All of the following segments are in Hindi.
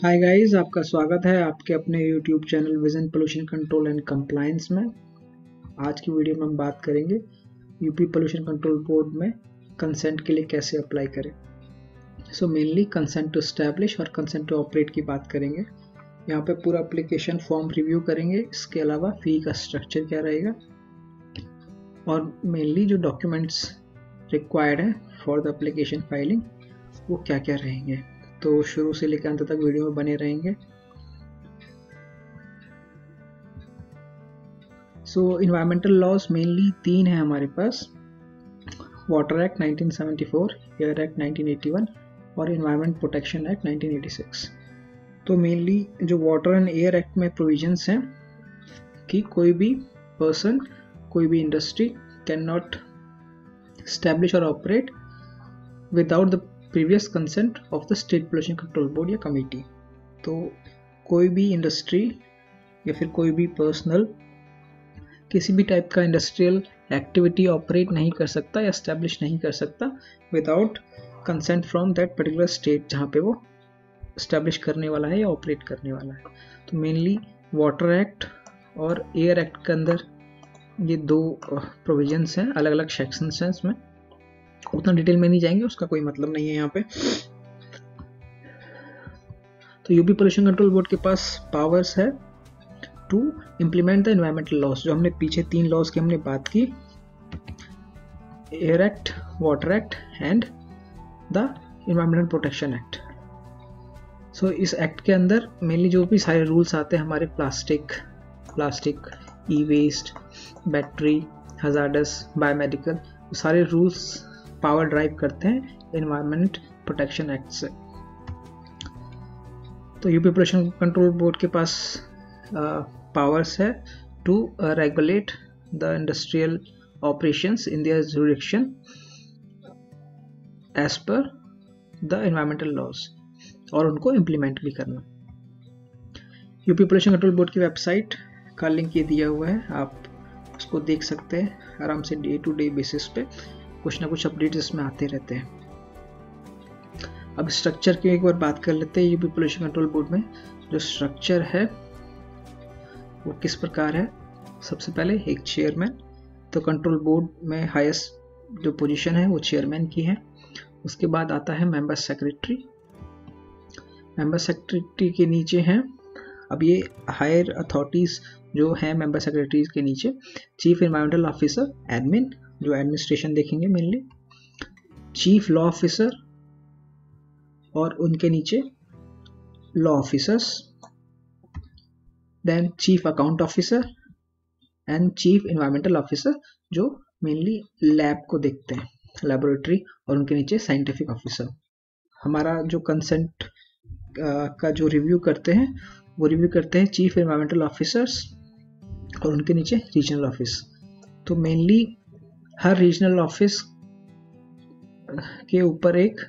हाय गाइस आपका स्वागत है आपके अपने YouTube channel vision pollution control and compliance में। आज की वीडियो में हम बात करेंगे यूपी पोल्यूशन कंट्रोल बोर्ड में कंसेंट के लिए कैसे अप्लाई करें। So mainly consent to establish और कंसेंट टू ऑपरेट की बात करेंगे। यहाँ पे पूरा अप्लीकेशन फॉर्म रिव्यू करेंगे, इसके अलावा फ़ी का स्ट्रक्चर क्या रहेगा। और मेनली जो डॉक्यूमेंट्स रिक्वायर्ड है फॉर द एप्लीकेशन फाइलिंग वो क्या क्या रहेंगे? तो शुरू से लेकर अंत तक वीडियो में बने रहेंगे। सो इन्वायरमेंटल लॉज मेनली तीन है हमारे पास। वाटर एक्ट 1974 एयर एक्ट 1981 और इन्वायरमेंट प्रोटेक्शन एक्ट 1986 तो मेनली जो वाटर एंड एयर एक्ट में प्रोविजंस हैं कि कोई भी पर्सन कोई भी इंडस्ट्री कैन नॉट स्टैब्लिश और operate without the previous consent of the state pollution control board या कमेटी तो कोई भी इंडस्ट्री या फिर कोई भी पर्सनल किसी भी टाइप का इंडस्ट्रियल एक्टिविटी ऑपरेट नहीं कर सकता या स्टैब्लिश नहीं कर सकता without consent from that particular state जहाँ पे वो स्टैब्लिश करने वाला है या ऑपरेट करने वाला है। तो मेनली वाटर एक्ट और एयर एक्ट के अंदर ये दो प्रोविजंस हैं अलग अलग सेक्शंस हैं इसमें। उतना डिटेल में नहीं जाएँगे, उसका कोई मतलब नहीं है यहाँ पे। तो यूपी पोल्यूशन कंट्रोल बोर्ड के पास पावर्स है to implement the environmental laws जो हमने पीछे तीन लॉस की हमने बात की। Air act water act and the environmental protection act so इस एक्ट के अंदर मेनली जो भी सारे रूल्स आते हैं हमारे plastic plastic e waste battery hazardous biomedical सारे रूल्स पावर ड्राइव करते हैं इन्वायरमेंट प्रोटेक्शन एक्ट से। तो यूपी पोल्यूशन कंट्रोल बोर्ड के पास पावर्स है to regulate the industrial operations in jurisdiction as पर द इन्वायरमेंटल लॉज और उनको इम्प्लीमेंट भी करना। यूपी पोल्यूशन कंट्रोल बोर्ड की वेबसाइट का लिंक ये दिया हुआ है। आप उसको देख सकते हैं आराम से डे टू डे बेसिस पे। कुछ ना कुछ अपडेट इसमें आते रहते हैं। अब स्ट्रक्चर की एक बार बात कर लेते हैं। यूपी पोल्यूशन कंट्रोल बोर्ड में जो स्ट्रक्चर है, वो किस प्रकार है? सबसे पहले एक चेयरमैन तो कंट्रोल बोर्ड में हाईएस्ट जो पोजीशन है, वो चेयरमैन की है। उसके बाद आता है मेंबर सेक्रेटरी मेंबर सेक्रेटरी के नीचे हैं। अब ये हायर अथॉरिटीज़ जो है मेंबर सेक्रेटरीज के नीचे चीफ इन्वायरमेंटल ऑफिसर एडमिन जो एडमिनिस्ट्रेशन देखेंगे मेनली चीफ लॉ ऑफिसर और उनके नीचे law officers then chief account officer and chief environmental officer जो मेनली लैब को देखते हैं लेबोरेटरी और उनके नीचे साइंटिफिक ऑफिसर हमारा जो कंसेंट का जो रिव्यू करते हैं, वो रिव्यू करते हैं चीफ इन्वायरमेंटल ऑफिसर्स और उनके नीचे रीजनल ऑफ़िस तो मेनली हर रीजनल ऑफ़िस के ऊपर एक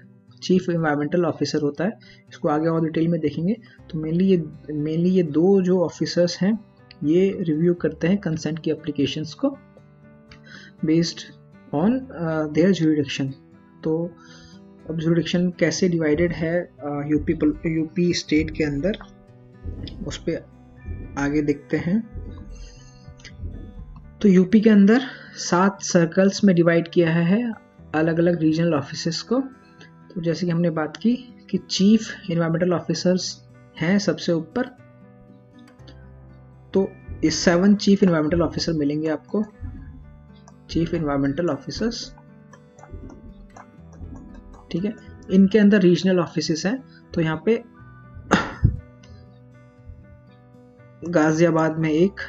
चीफ इन्वायरमेंटल ऑफिसर होता है। इसको आगे और डिटेल में देखेंगे। तो मेनली ये मेनली ये दो जो ऑफिसर्स हैं, ये रिव्यू करते हैं कंसेंट की एप्लीकेशंस को बेस्ड ऑन देयर जुरिडिक्शन तो अब जुरिडिक्शन कैसे डिवाइडेड है यूपी यूपी स्टेट के अंदर, उस पर आगे देखते हैं। तो यूपी के अंदर सात सर्कल्स में डिवाइड किया है अलग अलग रीजनल ऑफ़िस को। तो जैसे कि हमने बात की कि चीफ इन्वायरमेंटल ऑफिसर्स हैं सबसे ऊपर तो इस सेवन चीफ इन्वायरमेंटल ऑफिसर मिलेंगे आपको। चीफ इन्वायरमेंटल ऑफिसर्स ठीक है? इनके अंदर रीजनल ऑफ़िस हैं तो यहाँ पे गाजियाबाद में एक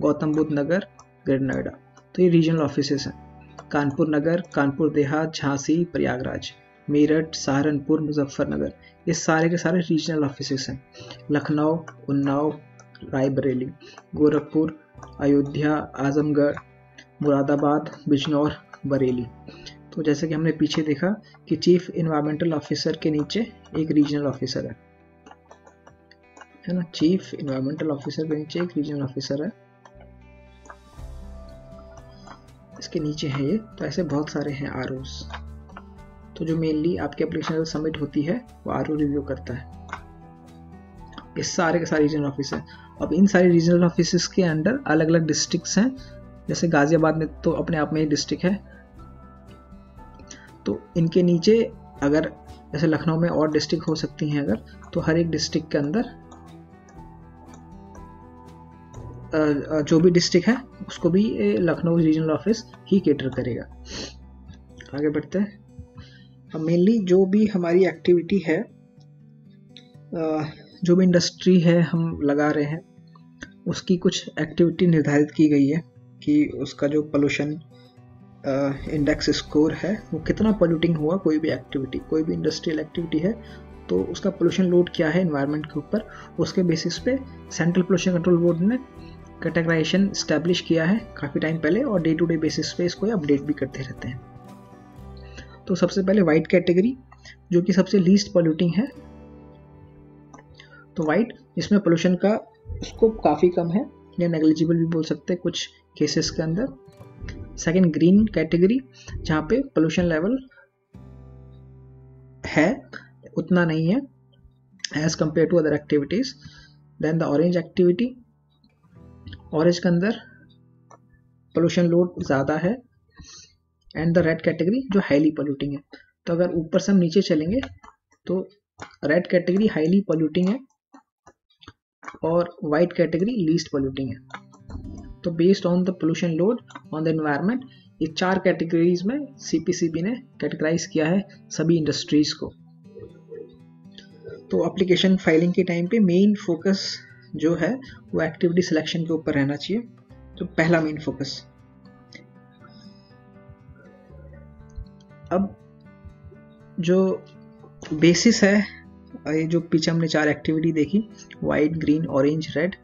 गौतम बुद्ध नगर ग्रेड नोएडा तो ये रीजनल ऑफ़िस हैं। कानपुर नगर, कानपुर देहात झांसी, प्रयागराज, मेरठ, सहारनपुर, मुजफ्फरनगर, ये सारे के सारे रीजनल ऑफ़िस हैं। लखनऊ, उन्नाव, रायबरेली, गोरखपुर, अयोध्या, आजमगढ़, मुरादाबाद, बिजनौर, बरेली। तो जैसे कि हमने पीछे देखा कि चीफ इन्वायरमेंटल ऑफिसर के नीचे एक रीजनल ऑफिसर है। है ना? चीफ इन्वायरमेंटल ऑफिसर के नीचे एक रीजनल ऑफिसर है। इसके नीचे है ये तो ऐसे बहुत सारे हैं आर तो जो मेनली आपकी एप्लीकेशन सबमिट होती है, वो आरओ रिव्यू करता है। ये सारे के सारे रीजनल ऑफ़िस है। अब इन सारे रीजनल ऑफ़िस के अंडर अलग अलग डिस्ट्रिक्ट्स हैं। जैसे गाजियाबाद में तो अपने आप में ही डिस्ट्रिक्ट है। तो इनके नीचे अगर, जैसे लखनऊ में और डिस्ट्रिक्ट हो सकती हैं अगर तो हर एक डिस्ट्रिक्ट के अंदर जो भी डिस्ट्रिक्ट है, उसको भी लखनऊ रीजनल ऑफ़िस ही केटर करेगा। आगे बढ़ते हैं। मेनली जो भी हमारी एक्टिविटी है जो भी इंडस्ट्री है हम लगा रहे हैं, उसकी कुछ एक्टिविटी निर्धारित की गई है कि उसका जो पोल्यूशन इंडेक्स स्कोर है, वो कितना पोल्यूटिंग हुआ कोई भी एक्टिविटी कोई भी इंडस्ट्रियल एक्टिविटी है तो उसका पोल्यूशन लोड क्या है इन्वायरमेंट के ऊपर, उसके बेसिस पे सेंट्रल पोल्यूशन कंट्रोल बोर्ड ने कैटेगराइजेशन इस्टेब्लिश किया है काफ़ी टाइम पहले और डे टू डे बेसिस पे इसको अपडेट भी करते रहते हैं। तो सबसे पहले वाइट कैटेगरी जो कि सबसे लीस्ट पोल्यूटिंग है। तो वाइट इसमें पोल्यूशन का स्कोप काफ़ी कम है, या नेग्लिजिबल भी बोल सकते हैं कुछ केसेस के अंदर। सेकेंड ग्रीन कैटेगरी जहाँ पे पोल्यूशन लेवल है, उतना नहीं है as compare to other activities then the orange activity orange के अंदर पोल्यूशन लोड ज़्यादा है एंड द रेड कैटेगरी जो हाईली पोल्यूटिंग है। तो अगर ऊपर से हम नीचे चलेंगे तो रेड कैटेगरी हाईली पोल्यूटिंग है और वाइट कैटेगरी लीस्ट पोल्यूटिंग है। तो based on the pollution load on the environment ये चार कैटेगरीज में सीपीसीबी ने कैटेगराइज किया है सभी इंडस्ट्रीज़ को। तो एप्लीकेशन फाइलिंग के टाइम पे मेन फोकस जो है, वो एक्टिविटी सिलेक्शन के ऊपर रहना चाहिए। तो पहला मेन फोकस अब जो बेसिस है, ये जो पीछे हमने चार एक्टिविटी देखी वाइट ग्रीन ऑरेंज रेड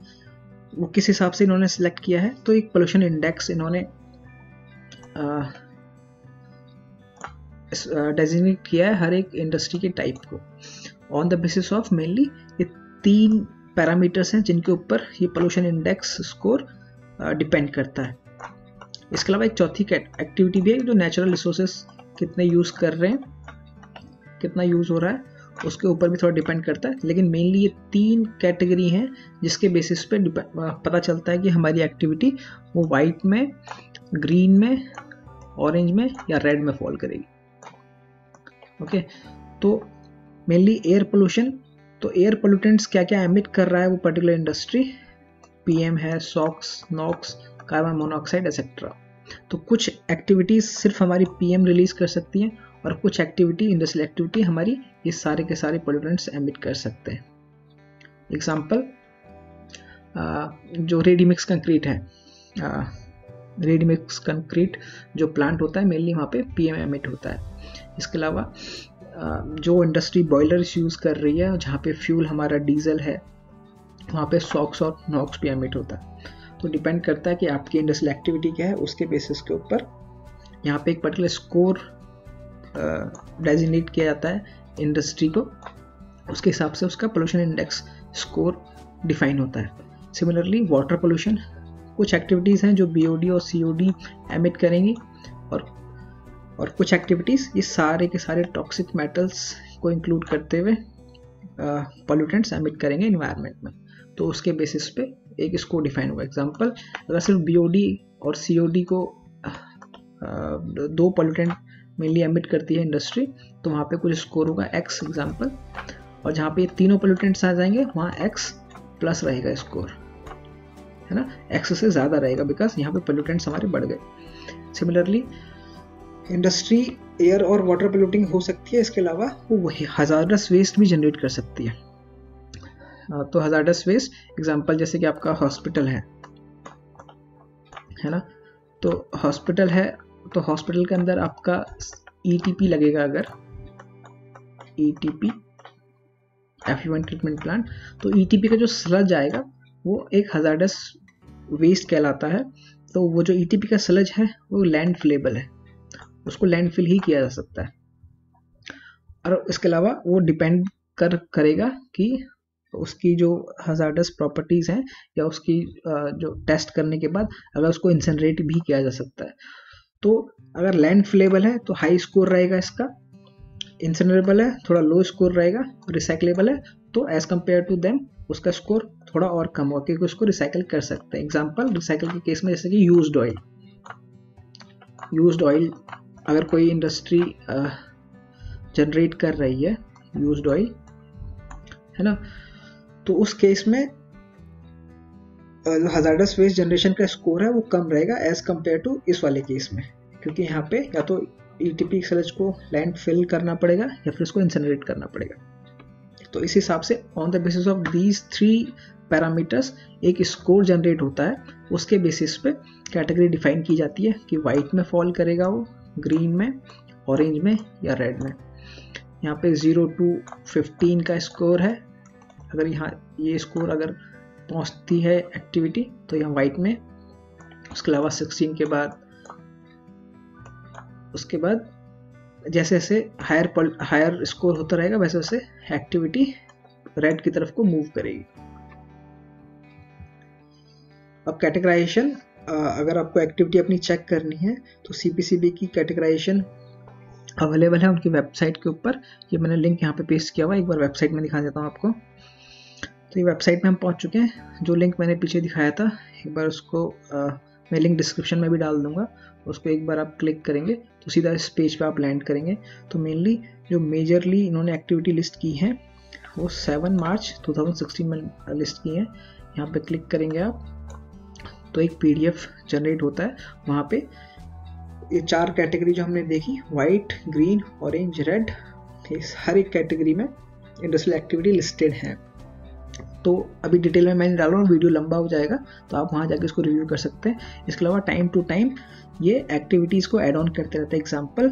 वो किस हिसाब से इन्होंने सिलेक्ट किया है? तो एक पोल्यूशन इंडेक्स इन्होंने डेजिग्नेट किया है हर एक इंडस्ट्री के टाइप को। On the basis of mainly ये तीन पैरामीटर्स हैं जिनके ऊपर ये पोल्यूशन इंडेक्स स्कोर डिपेंड करता है। इसके अलावा एक चौथी एक्टिविटी भी है, जो नेचुरल रिसोर्सेस कितने यूज़ कर रहे हैं, कितना यूज़ हो रहा है, उसके ऊपर भी थोड़ा डिपेंड करता है। लेकिन मेनली ये तीन कैटेगरी हैं, जिसके बेसिस पे पता चलता है कि हमारी एक्टिविटी वो वाइट में ग्रीन में ऑरेंज में या रेड में फॉल करेगी। ओके तो मेनली एयर पोल्यूशन तो एयर पोल्यूटेंट्स क्या क्या एमिट कर रहा है वो पर्टिकुलर इंडस्ट्री पीएम है SOx NOx carbon monoxide etcetera तो कुछ एक्टिविटीज़ सिर्फ़ हमारी पीएम रिलीज़ कर सकती हैं और कुछ एक्टिविटी इंडस्ट्रियल एक्टिविटी हमारी ये सारे के सारे पोल्यूटेंट्स एमिट कर सकते हैं। एग्ज़ाम्पल जो रेडीमिक्स कंक्रीट है रेडीमिक्स कंक्रीट जो प्लांट होता है मेनली वहाँ पे पीएम एमिट होता है। इसके अलावा जो इंडस्ट्री बॉयलर्स यूज़ कर रही है, जहाँ पे फ्यूल हमारा डीजल है, वहाँ पे सॉक्स और नॉक्स भी एमिट होता है। तो डिपेंड करता है कि आपकी इंडस्ट्रियल एक्टिविटी क्या है, उसके बेसिस के ऊपर यहाँ पे एक पर्टिकुलर स्कोर डेजिनेट किया जाता है इंडस्ट्री को। उसके हिसाब से उसका पोल्यूशन इंडेक्स स्कोर डिफाइन होता है। सिमिलरली वाटर पोल्यूशन कुछ एक्टिविटीज़ हैं जो बीओडी और सीओडी एमिट करेंगी और और कुछ एक्टिविटीज़ ये सारे के सारे टॉक्सिक मेटल्स को इंक्लूड करते हुए पॉल्यूटेंट्स एमिट करेंगे इन्वायरमेंट में। तो उसके बेसिस पे एक स्कोर डिफाइन हुआ। एग्जांपल अगर सिर्फ़ बीओडी और सीओडी को दो पॉल्यूटेंट मेनली एमिट करती है इंडस्ट्री तो वहाँ पे कुछ स्कोर होगा एक्स एग्ज़ाम्पल और जहाँ पे ये तीनों पोल्यूटेंट्स आ जाएँगे, वहाँ एक्स प्लस रहेगा स्कोर है ना? एक्स से ज़्यादा रहेगा बिकॉज़ यहाँ पे पोल्यूटेंट्स हमारे बढ़ गए। सिमिलरली इंडस्ट्री, एयर और वाटर पोल्यूटिंग हो सकती है, इसके अलावा वो वही हजारस वेस्ट भी जनरेट कर सकती है। तो हजारस वेस्ट एग्ज़ाम्पल जैसे कि आपका हॉस्पिटल है है ना? तो हॉस्पिटल है तो हॉस्पिटल के अंदर आपका ई e लगेगा अगर E T P treatment plant तो ई e का जो स्लज आएगा, वो एक हजारडस वेस्ट कहलाता है। तो वो जो ई e का स्लज है, वो लैंड फ्लेबल है। उसको लैंड फिल ही किया जा सकता है। और इसके अलावा वो डिपेंड कर, करेगा कि उसकी जो हजारडस प्रॉपर्टीज़ हैं या उसकी जो टेस्ट करने के बाद अगर उसको इंसनरेट भी किया जा सकता है। तो अगर लैंड फ्लेबल है तो हाई स्कोर रहेगा इसका इंसनरेबल है थोड़ा लो स्कोर रहेगा रिसाइकलेबल है तो एज कंपेयर टू देम उसका स्कोर थोड़ा और कम होगा क्योंकि उसको रिसाइकल कर सकते हैं। एग्ज़ाम्पल रिसाइकल के केस में जैसे कि यूज़ ऑयल यूज़ ऑयल अगर कोई इंडस्ट्री जनरेट कर रही है यूज़ ऑयल है ना? तो उस केस में जो हजारडस वेस्ट जनरेशन का स्कोर है, वो कम रहेगा एज कंपेयर टू इस वाले केस में। क्योंकि यहाँ पे या तो ई टी पी को लैंड फिल करना पड़ेगा या फिर उसको इंसनरेट करना पड़ेगा। तो इस हिसाब से on the basis of these three parameters एक स्कोर जनरेट होता है, उसके बेसिस पे कैटेगरी डिफाइन की जाती है कि वाइट में फॉल करेगा वो ग्रीन में, ऑरेंज में या रेड में। यहाँ पे ज़ीरो टू फिफ्टीन का स्कोर है। अगर यहाँ, ये स्कोर अगर पहुँचती है एक्टिविटी तो यहाँ वाइट में, उसके अलावा सिक्सटीन के बाद, उसके बाद जैसे जैसे हायर हायर स्कोर होता रहेगा, वैसे वैसे एक्टिविटी रेड की तरफ़ को मूव करेगी। अब कैटेगराइजेशन अगर आपको एक्टिविटी अपनी चेक करनी है तो सीपीसीबी की कैटेगराइजेशन अवेलेबल है उनकी वेबसाइट के ऊपर। ये मैंने लिंक यहाँ पे पेस्ट किया हुआ एक बार वेबसाइट में दिखा देता हूँ आपको। तो ये वेबसाइट में हम पहुँच चुके हैं। जो लिंक मैंने पीछे दिखाया था एक बार उसको आ, मैं लिंक डिस्क्रिप्शन में भी डाल दूँगा। उसको एक बार आप क्लिक करेंगे तो सीधा इस पेज पे आप लैंड करेंगे। तो मेनली जो मेजरली इन्होंने एक्टिविटी लिस्ट की है वो 7 मार्च 2016 में लिस्ट की है। यहाँ पे क्लिक करेंगे आप। तो एक पीडीएफ जनरेट होता है, वहाँ पे ये चार कैटेगरी जो हमने देखी वाइट ग्रीन ऑरेंज रेड इस हर एक कैटेगरी में इंडस्ट्रियल एक्टिविटी लिस्टेड है। तो अभी डिटेल में मैं नहीं डाल रहा हूँ वीडियो लंबा हो जाएगा तो आप वहाँ जाके इसको रिव्यू कर सकते हैं। इसके अलावा टाइम टू टाइम ये एक्टिविटीज़ को एड ऑन करते रहते हैं। एग्ज़ाम्पल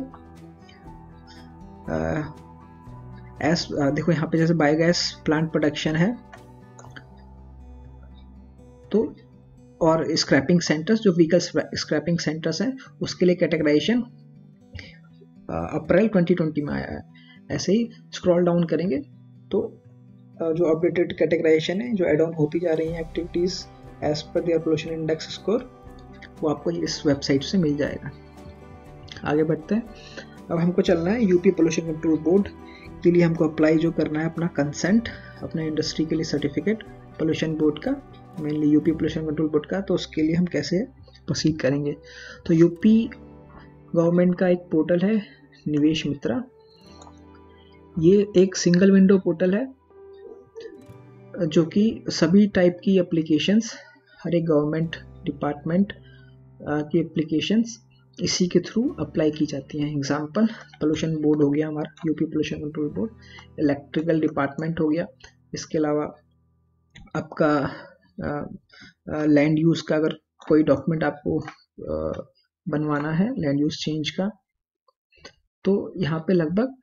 एस देखो यहाँ पे जैसे बायोगैस प्लांट प्रोडक्शन है तो और स्क्रैपिंग सेंटर्स जो व्हीकल स्क्रैपिंग सेंटर्स हैं, उसके लिए कैटेगराइजेशन अप्रैल 2020 में आया है। ऐसे ही स्क्रॉल डाउन करेंगे तो जो अपडेटेड कैटेगराइजेशन है, जो एड ऑन होती जा रही हैं एक्टिविटीज़ एज पर दियर पोल्यूशन इंडेक्स स्कोर वो आपको इस वेबसाइट से मिल जाएगा। आगे बढ़ते हैं। अब हमको चलना है यूपी पोल्यूशन कंट्रोल बोर्ड के लिए हमको अप्लाई जो करना है अपना कंसेंट अपने इंडस्ट्री के लिए सर्टिफिकेट पोल्यूशन बोर्ड का। Mainly UP pollution control board का तो उसके लिए हम कैसे प्रोसीड करेंगे? तो यूपी गवर्नमेंट का एक पोर्टल है निवेश मित्रा ये एक सिंगल विंडो पोर्टल है, जो कि सभी टाइप की एप्लीकेशंस हर एक गवर्नमेंट डिपार्टमेंट की एप्लीकेशंस इसी के थ्रू अप्लाई की जाती हैं। एग्जांपल पोल्यूशन बोर्ड हो गया हमारा UP pollution control board electrical department हो गया, इसके अलावा आपका लैंड यूज़ का अगर कोई डॉक्यूमेंट आपको बनवाना है लैंड यूज़ चेंज का तो यहाँ पे लगभग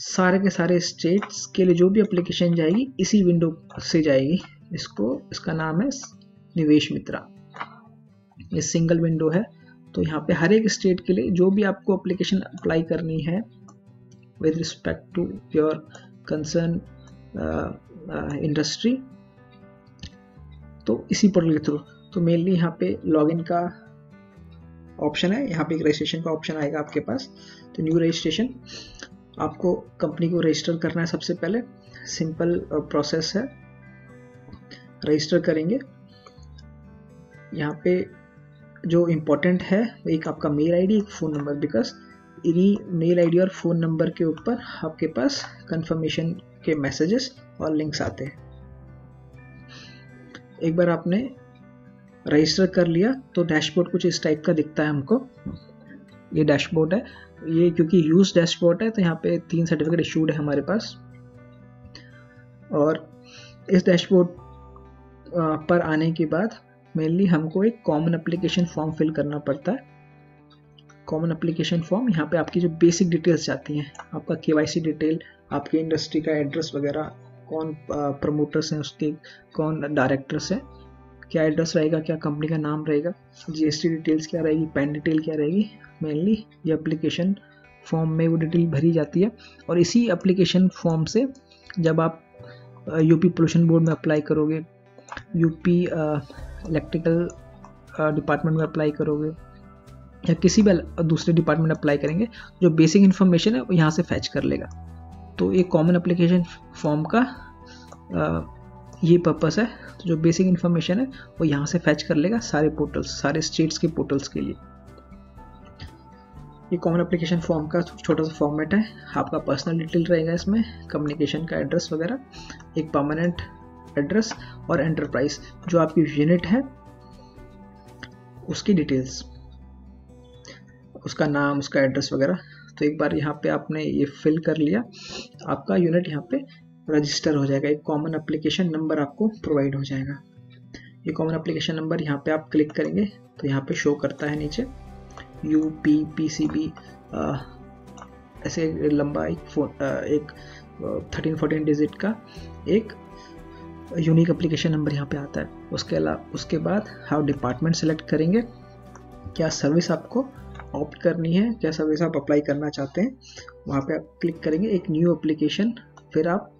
सारे के सारे स्टेट्स के लिए जो भी एप्लीकेशन जाएगी, इसी विंडो से जाएगी। इसको, इसका नाम है निवेश मित्रा। ये सिंगल विंडो है। तो यहाँ पे हर एक स्टेट के लिए जो भी आपको एप्लीकेशन अप्लाई करनी है with respect to your concern industry तो इसी पोर्टल के थ्रू तो मेनली यहाँ पे लॉगिन का ऑप्शन है। यहाँ पे एक रजिस्ट्रेशन का ऑप्शन आएगा आपके पास। तो न्यू रजिस्ट्रेशन आपको कंपनी को रजिस्टर करना है सबसे पहले। सिंपल प्रोसेस है। रजिस्टर करेंगे। यहाँ पे जो इम्पोर्टेंट है, एक आपका मेल आईडी एक फ़ोन नंबर बिकॉज़ इन्हीं मेल आईडी और फ़ोन नंबर के ऊपर आपके पास कंफर्मेशन के मैसेजेस और लिंक्स आते हैं। एक बार आपने रजिस्टर कर लिया तो डैशबोर्ड कुछ इस टाइप का दिखता है हमको। ये डैशबोर्ड है। ये क्योंकि यूज़ डैशबोर्ड है तो यहाँ पे तीन सर्टिफिकेट इशूड है हमारे पास। और इस डैशबोर्ड पर आने के बाद मेनली हमको एक कॉमन एप्लीकेशन फॉर्म फिल करना पड़ता है। कॉमन एप्लीकेशन फॉर्म यहाँ पे आपकी जो बेसिक डिटेल्स जाती हैं, आपका के डिटेल आपकी इंडस्ट्री का एड्रेस वगैरह कौन प्रमोटर्स हैं उसके, कौन डायरेक्टर्स हैं, क्या एड्रेस रहेगा, क्या कंपनी का नाम रहेगा जीएसटी डिटेल्स क्या रहेगी पैन डिटेल क्या रहेगी मेनली ये एप्लीकेशन फॉर्म में वो डिटेल भरी जाती है। और इसी एप्लीकेशन फॉर्म से जब आप यूपी पोल्यूशन बोर्ड में अप्लाई करोगे यूपी इलेक्ट्रिकल डिपार्टमेंट में अप्लाई करोगे, या किसी भी दूसरे डिपार्टमेंट अप्लाई करेंगे, जो बेसिक इन्फॉर्मेशन है वो यहाँ से फैच कर लेगा। तो ये कॉमन अप्लीकेशन फॉर्म का ये पर्पस है तो जो बेसिक इन्फॉर्मेशन है, वो यहाँ से फैच कर लेगा सारे पोर्टल्स सारे स्टेट्स के पोर्टल्स के लिए। ये कॉमन एप्लीकेशन फॉर्म का छोटा सा फॉर्मेट है। आपका पर्सनल डिटेल रहेगा इसमें कम्युनिकेशन का एड्रेस वगैरह, एक परमानेंट एड्रेस और एंटरप्राइज जो आपकी यूनिट है, उसकी डिटेल्स उसका नाम, उसका एड्रेस वगैरह। तो एक बार यहाँ पे आपने ये फिल कर लिया, आपका यूनिट यहाँ पे रजिस्टर हो जाएगा। एक कॉमन अप्लीकेशन नंबर आपको प्रोवाइड हो जाएगा। ये कॉमन अप्लीकेशन नंबर यहाँ पे आप क्लिक करेंगे तो यहाँ पे शो करता है नीचे। U P P C B ऐसे लंबा एक फ़ोन एक थर्टीन फोर्टीन डिजिट का एक यूनिक अप्लीकेशन नंबर यहाँ पे आता है। उसके अलावा उसके बाद आप डिपार्टमेंट सेलेक्ट करेंगे। क्या सर्विस आपको ऑप्ट करनी है, क्या सर्विस आप अप्लाई करना चाहते हैं, वहाँ पे आप क्लिक करेंगे। एक न्यू एप्लीकेशन फिर आप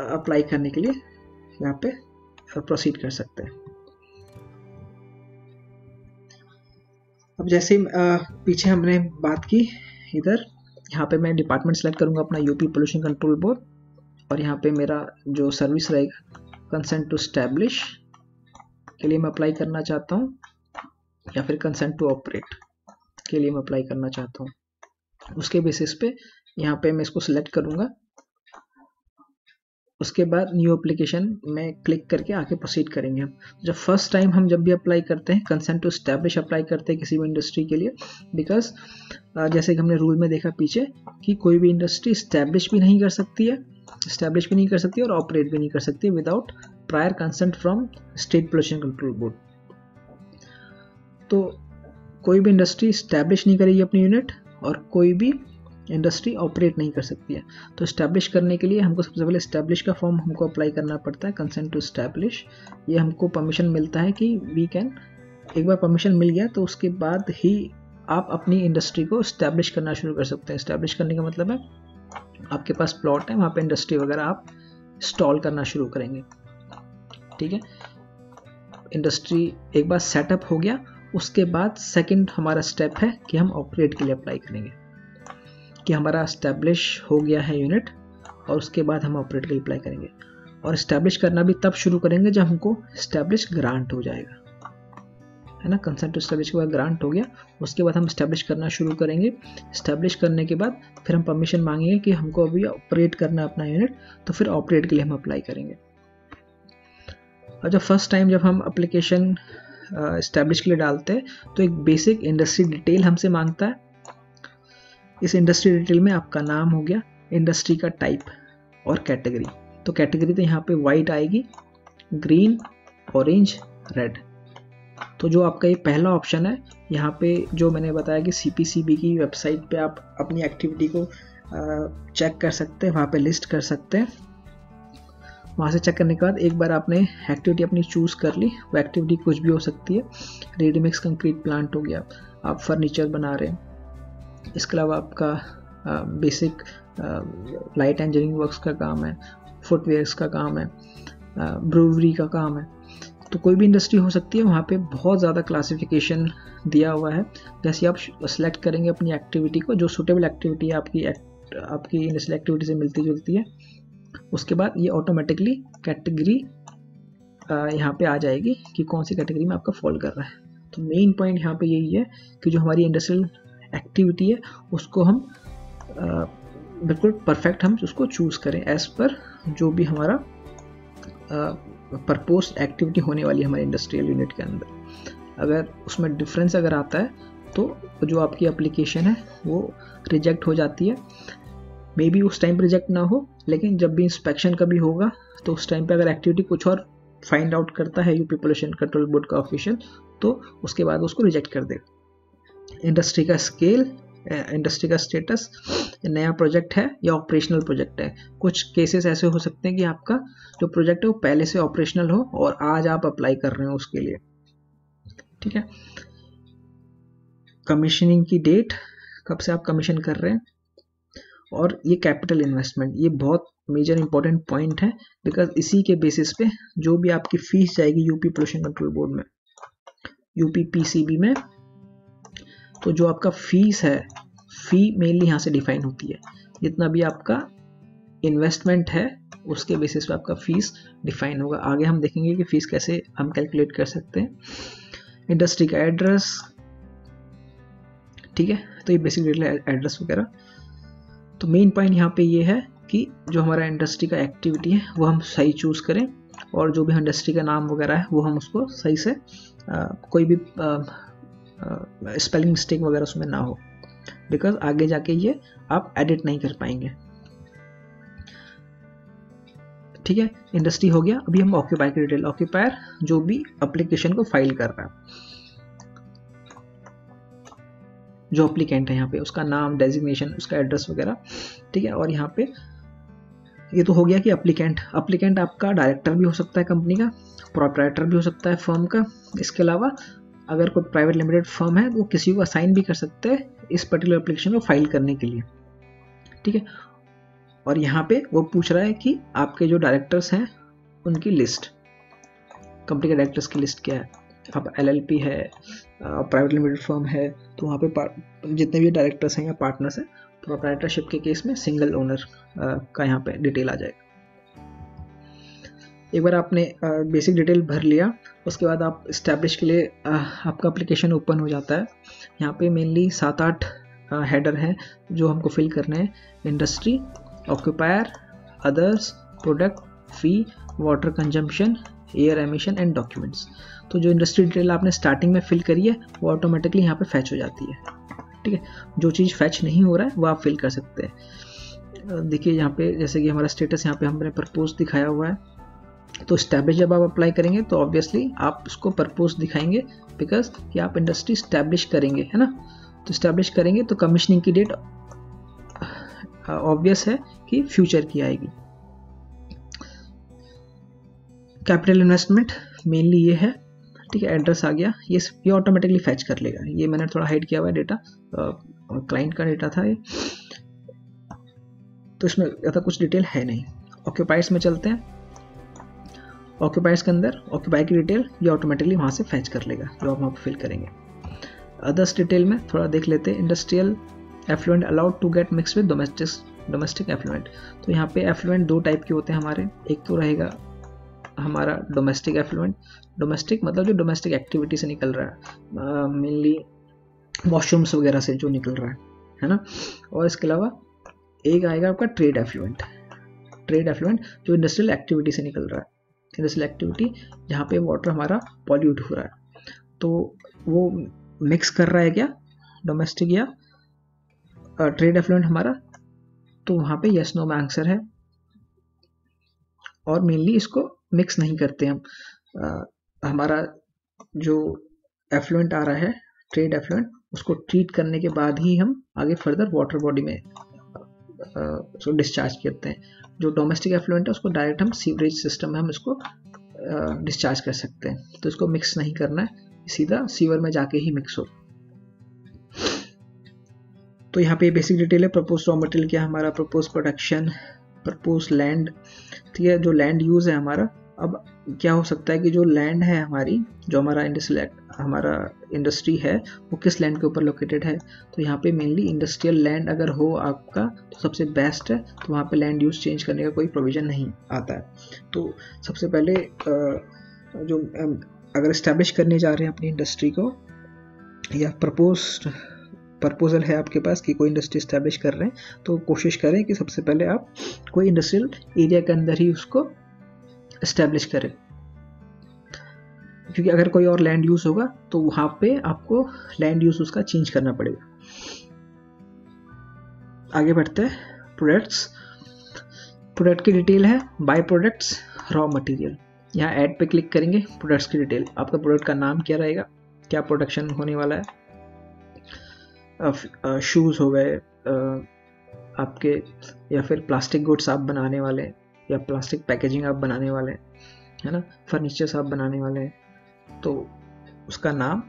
अप्लाई करने के लिए यहाँ पे प्रोसीड कर सकते हैं। अब जैसे पीछे हमने बात की इधर, यहाँ पे मैं डिपार्टमेंट सेलेक्ट करूँगा अपना यूपी पोल्यूशन कंट्रोल बोर्ड और यहाँ पे मेरा जो सर्विस रहेगा कंसेंट टू स्टैब्लिश के लिए मैं अप्लाई करना चाहता हूँ या फिर कंसेंट टू ऑपरेट के लिए मैं अप्लाई करना चाहता हूँ। उसके बेसिस पे यहाँ पे मैं इसको सिलेक्ट करूँगा उसके बाद न्यू एप्लीकेशन में क्लिक करके आगे प्रोसीड करेंगे हम। जब फ़र्स्ट टाइम हम जब भी अप्लाई करते हैं कंसेंट टू स्टैब्लिश अप्लाई करते हैं किसी भी इंडस्ट्री के लिए बिकॉज़ जैसे कि हमने रूल में देखा पीछे कि कोई भी इंडस्ट्री स्टैब्लिश भी नहीं कर सकती है स्टैब्लिश भी नहीं कर सकती और ऑपरेट भी नहीं कर सकती without prior consent from state pollution control board तो कोई भी इंडस्ट्री स्टैब्लिश नहीं करेगी अपनी यूनिट और कोई भी इंडस्ट्री ऑपरेट नहीं कर सकती है। तो इस्टेब्लिश करने के लिए हमको सबसे पहले इस्टेब्लिश का फॉर्म हमको अप्लाई करना पड़ता है कंसेंट टू इस्टेब्लिश ये हमको परमिशन मिलता है कि वी कैन एक बार परमिशन मिल गया तो उसके बाद ही आप अपनी इंडस्ट्री को इस्टेब्लिश करना शुरू कर सकते हैं। इस्टेब्लिश करने का मतलब है, आपके पास प्लॉट है, वहाँ पर इंडस्ट्री वगैरह आप इंस्टॉल करना शुरू करेंगे। ठीक है? इंडस्ट्री एक बार सेटअप हो गया, उसके बाद सेकंड हमारा स्टेप है कि हम ऑपरेट के लिए अप्लाई करेंगे। कि हमारा स्टैब्लिश हो गया है यूनिट और उसके बाद हम ऑपरेट के अप्लाई करेंगे। और इस्टेब्लिश करना भी तब शुरू करेंगे जब हमको इस्टेब्लिश ग्रांट हो जाएगा। है ना? कंसेंट टू स्टैब्लिश के बाद ग्रांट हो गया। उसके बाद हम इस्टेब्लिश करना शुरू करेंगे। इस्टेब्लिश करने के बाद फिर हम परमिशन मांगेंगे कि हमको अभी ऑपरेट करना है अपना यूनिट तो फिर ऑपरेट के लिए हम अप्लाई करेंगे। और जब फ़र्स्ट टाइम जब हम अप्लीकेशन इस्टेब्लिश के लिए डालते हैं तो एक बेसिक इंडस्ट्री डिटेल हमसे माँगता है। इस इंडस्ट्री डिटेल में आपका नाम हो गया इंडस्ट्री का टाइप और कैटेगरी तो कैटेगरी तो यहाँ पे वाइट आएगी ग्रीन ऑरेंज रेड तो जो आपका ये पहला ऑप्शन है, यहाँ पे जो मैंने बताया कि सीपीसीबी की वेबसाइट पे आप अपनी एक्टिविटी को चेक कर सकते हैं, वहाँ पे लिस्ट कर सकते हैं। वहाँ से चेक करने के बाद एक बार आपने एक्टिविटी अपनी चूज़ कर ली, वो एक्टिविटी कुछ भी हो सकती है। रेडीमिक्स कंक्रीट प्लांट हो गया, आप फर्नीचर बना रहे हैं। इसके अलावा आपका बेसिक लाइट इंजीनियरिंग वर्क्स का काम है फुटवेयर्स का काम है ब्रूवरी का काम है। तो कोई भी इंडस्ट्री हो सकती है, वहाँ पे बहुत ज़्यादा क्लासिफिकेशन दिया हुआ है। जैसे आप सेलेक्ट करेंगे अपनी एक्टिविटी को, जो सुटेबल एक्टिविटी आपकी आपकी इंडस्ट्रियल एक्टिविटी से मिलती जुलती है, उसके बाद ये ऑटोमेटिकली कैटेगरी यहाँ पे आ जाएगी कि कौन सी कैटेगरी में आपका फॉल कर रहा है। तो मेन पॉइंट यहाँ पे यही है कि जो हमारी इंडस्ट्रियल एक्टिविटी है, उसको हम बिल्कुल परफेक्ट हम उसको चूज़ करें एज पर जो भी हमारा परपोज एक्टिविटी होने वाली है हमारे इंडस्ट्रियल यूनिट के अंदर। अगर उसमें डिफरेंस अगर आता है तो जो आपकी एप्लीकेशन है, वो रिजेक्ट हो जाती है। मे बी उस टाइम पर रिजेक्ट ना हो, लेकिन जब भी इंस्पेक्शन कभी होगा तो उस टाइम पे अगर एक्टिविटी कुछ और फाइंड आउट करता है यूपी पोल्यूशन कंट्रोल बोर्ड का ऑफिशियल तो उसके बाद उसको रिजेक्ट कर देगा। इंडस्ट्री का स्केल इंडस्ट्री का स्टेटस, नया प्रोजेक्ट है या ऑपरेशनल प्रोजेक्ट है। कुछ केसेस ऐसे हो सकते हैं कि आपका जो प्रोजेक्ट है वो पहले से ऑपरेशनल हो और आज आप अप्लाई कर रहे हो उसके लिए। ठीक है? कमीशनिंग की डेट, कब से आप कमीशन कर रहे हैं? और ये कैपिटल इन्वेस्टमेंट, ये बहुत मेजर इंपॉर्टेंट पॉइंट है, बिकॉज़ इसी के बेसिस पे जो भी आपकी फ़ीस जाएगी यूपी पोल्यूशन कंट्रोल बोर्ड में, यूपी पीसीबी में तो जो आपका फ़ीस है फ़ी मेनली यहाँ से डिफाइन होती है। जितना भी आपका इन्वेस्टमेंट है उसके बेसिस पे आपका फ़ीस डिफाइन होगा। आगे हम देखेंगे कि फ़ीस कैसे हम कैलकुलेट कर सकते हैं। इंडस्ट्री का एड्रेस ठीक है? तो ये बेसिक डिटेल एड्रेस वगैरह। तो मेन पॉइंट यहाँ पे ये है कि जो हमारा इंडस्ट्री का एक्टिविटी है वो हम सही चूज़ करें और जो भी इंडस्ट्री का नाम वगैरह है वो हम उसको सही से आ, कोई भी स्पेलिंग मिस्टेक वगैरह उसमें ना हो। बिकॉज़ आगे जाके ये आप एडिट नहीं कर पाएँगे। ठीक है? इंडस्ट्री हो गया। अभी हम ऑक्यूपायर की डिटेल ऑक्यूपायर जो भी अप्लीकेशन को फ़ाइल कर रहा है। जो अप्लीकेंट है यहाँ पे, उसका नाम डेजिग्नेशन उसका एड्रेस वगैरह। ठीक है? और यहाँ पे ये तो हो गया कि अप्लीकेंट अप्लीकेंट आपका डायरेक्टर भी हो सकता है कंपनी का प्रोपराइटर भी हो सकता है फर्म का। इसके अलावा अगर कोई प्राइवेट लिमिटेड फर्म है तो वो किसी को असाइन भी कर सकते हैं इस पर्टिकुलर एप्लीकेशन को फ़ाइल करने के लिए। ठीक है? और यहाँ पे वो पूछ रहा है कि आपके जो डायरेक्टर्स हैं, उनकी लिस्ट कंपनी के डायरेक्टर्स की लिस्ट क्या है? अब एल है प्राइवेट लिमिटेड फर्म है तो वहाँ पे जितने भी डायरेक्टर्स हैं या पार्टनर्स हैं प्रोप्राइटरशिप के केस में सिंगल ओनर का यहाँ पे डिटेल आ जाएगा। एक बार आपने बेसिक डिटेल भर लिया, उसके बाद आप इस्टेब्लिश के लिए आपका एप्लीकेशन ओपन हो जाता है। यहाँ पे मेनली सात आठ हेडर हैं जो हमको फिल करने हैं। Industry occupier others product fee water consumption air emission and documents तो जो इंडस्ट्री डिटेल आपने स्टार्टिंग में फिल करी है, वो ऑटोमेटिकली यहाँ पे फैच हो जाती है। ठीक है? जो चीज़ फैच नहीं हो रहा है, वो आप फिल कर सकते हैं। देखिए यहाँ पे, जैसे कि हमारा स्टेटस यहाँ पे हमने प्रपोज दिखाया हुआ है। तो स्टैब्लिश जब आप अप्लाई करेंगे तो ऑब्वियसली आप उसको प्रपोज दिखाएँगे बिकॉज़ कि आप इंडस्ट्री स्टैब्लिश करेंगे, है ना? तो स्टैब्लिश करेंगे तो कमीशनिंग की डेट ऑब्वियस है कि फ्यूचर की आएगी। कैपिटल इन्वेस्टमेंट मेनली ये है, ठीक है? एड्रेस आ गया, ये ये ऑटोमेटिकली फैच कर लेगा। ये मैंने थोड़ा हाइड किया हुआ है डेटा क्लाइंट का डेटा था ये। तो इसमें ज़्यादा कुछ डिटेल है नहीं। ऑक्यूपाइड्स में चलते हैं। ऑक्यूपाइड्स के अंदर ऑक्यूपाई की डिटेल ये ऑटोमेटिकली वहाँ से फैच कर लेगा, जो आप वहाँ पर फिल करेंगे। अदर्स डिटेल में थोड़ा देख लेते हैं industrial effluent allowed to get mix with domestic domestic effluent तो यहाँ पे एफ्लुएंट दो टाइप के होते हैं हमारे। एक तो रहेगा हमारा डोमेस्टिक एफ्लुएंट डोमेस्टिक मतलब जो डोमेस्टिक एक्टिविटी से निकल रहा है मेनली वॉशरूम्स वगैरह से जो निकल रहा है है ना? और इसके अलावा एक आएगा आपका ट्रेड एफ्लुएंट ट्रेड एफ्लुएंट जो इंडस्ट्रियल एक्टिविटी से निकल रहा है। इंडस्ट्रियल एक्टिविटी जहाँ पे वाटर हमारा पॉल्यूट हो रहा है। तो वो मिक्स कर रहा है क्या? डोमेस्टिक या ट्रेड एफ्लुएंट हमारा? तो वहाँ पे यस नो में आंसर है। और मेनली इसको मिक्स नहीं करते हम। आ, हमारा जो एफ्लुएंट आ रहा है ट्रेड एफ्लुएंट उसको ट्रीट करने के बाद ही हम आगे फर्दर वाटर बॉडी में उसको डिस्चार्ज करते हैं। जो डोमेस्टिक एफ्लुएंट है, उसको डायरेक्ट हम सीवरेज सिस्टम में हम इसको डिस्चार्ज कर सकते हैं। तो इसको मिक्स नहीं करना है, सीधा सीवर में जाके ही मिक्स हो। तो यहाँ पे बेसिक डिटेल है प्रपोज रॉ मटेरियल क्या हमारा प्रपोज प्रोडक्शन प्रपोज लैंड ठीक है, जो लैंड यूज़ है हमारा, अब क्या हो सकता है कि जो लैंड है हमारी, जो हमारा इंडस्ट्रियल हमारा इंडस्ट्री है, वो किस लैंड के ऊपर लोकेटेड है? तो यहाँ पे मेनली इंडस्ट्रियल लैंड अगर हो आपका तो सबसे बेस्ट है तो वहाँ पे लैंड यूज़ चेंज करने का कोई प्रोविज़न नहीं आता है। तो सबसे पहले जो अगर इस्टेब्लिश करने जा रहे हैं अपनी इंडस्ट्री को, या प्रपोज प्रपोजल है आपके पास कि कोई इंडस्ट्री इस्टेब्लिश कर रहे हैं तो कोशिश करें कि सबसे पहले आप कोई इंडस्ट्रियल एरिया के अंदर ही उसको इस्टेब्लिश करें। क्योंकि अगर कोई और लैंड यूज़ होगा तो वहाँ पे आपको लैंड यूज़ उसका चेंज करना पड़ेगा। आगे बढ़ते हैं प्रोडक्ट्स प्रोडक्ट की डिटेल है बाय प्रोडक्ट्स रॉ मटेरियल यहाँ ऐड पे क्लिक करेंगे प्रोडक्ट्स की डिटेल आपका प्रोडक्ट का नाम क्या रहेगा? क्या प्रोडक्शन होने वाला है? शूज़ हो गए आपके, या फिर प्लास्टिक गुड्स आप बनाने वाले या प्लास्टिक पैकेजिंग आप बनाने वाले है ना? फर्नीचर्स आप बनाने वाले हैं। तो उसका नाम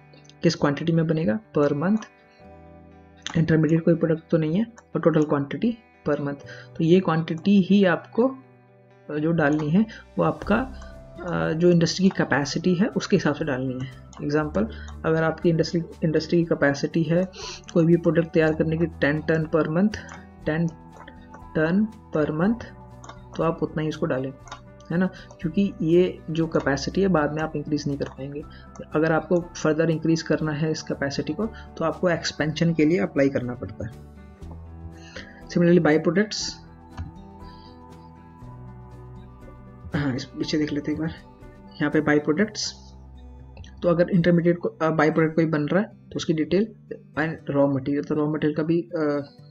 किस क्वांटिटी में बनेगा? पर मंथ इंटरमीडिएट कोई प्रोडक्ट तो नहीं है और टोटल क्वांटिटी पर मंथ तो ये क्वांटिटी ही आपको जो डालनी है, वो आपका जो इंडस्ट्री की कैपेसिटी है, उसके हिसाब से डालनी है. एग्जांपल अगर आपकी इंडस्ट्री इंडस्ट्री की कैपेसिटी है, कोई भी प्रोडक्ट तैयार करने की ten ton per month ten ton per month तो आप उतना ही उसको डालें. है ना? क्योंकि ये जो कैपेसिटी है, बाद में आप इंक्रीज़ नहीं कर पाएँगे। अगर आपको फर्दर इंक्रीज़ करना है इस कैपेसिटी को तो आपको एक्सपेंशन के लिए अप्लाई करना पड़ता है। सिमिलरली बाई प्रोडक्ट्स हाँ इस पीछे देख लेते एक बार। यहाँ पे बाई प्रोडक्ट्स तो अगर इंटरमीडिएट को बाई प्रोडक्ट कोई बन रहा है तो उसकी डिटेल एंड रॉ मटेरियल तो रॉ मटेरियल का भी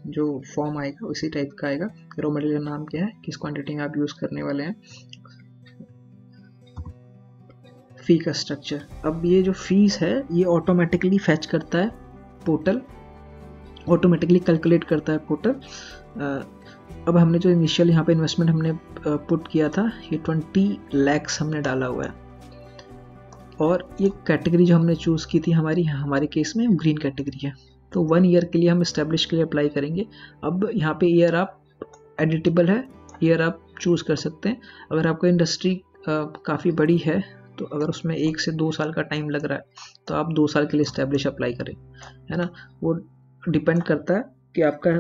जो फॉर्म आएगा, उसी टाइप का आएगा रॉ मटेरियल का नाम क्या है, किस क्वांटिटी में आप यूज़ करने वाले हैं। फ़ी का स्ट्रक्चर अब ये जो फ़ीस है, ये ऑटोमेटिकली फैच करता है पोर्टल ऑटोमेटिकली कैलकुलेट करता है पोर्टल अब हमने जो इनिशियल यहाँ पे इन्वेस्टमेंट हमने पुट किया था, ये ट्वेंटी लैक्स हमने डाला हुआ है. और ये कैटेगरी जो हमने चूज़ की थी हमारी, हमारे केस में ग्रीन कैटेगरी है. तो वन ईयर के लिए हम इस्टेब्लिश के लिए अप्लाई करेंगे. अब यहाँ पे ईयर आप एडिटेबल है ईयर आप चूज़ कर सकते हैं. अगर आपको इंडस्ट्री काफ़ी बड़ी है तो अगर उसमें एक से दो साल का टाइम लग रहा है तो आप दो साल के लिए इस्टेब्लिश अप्लाई करें, है ना? वो डिपेंड करता है कि आपका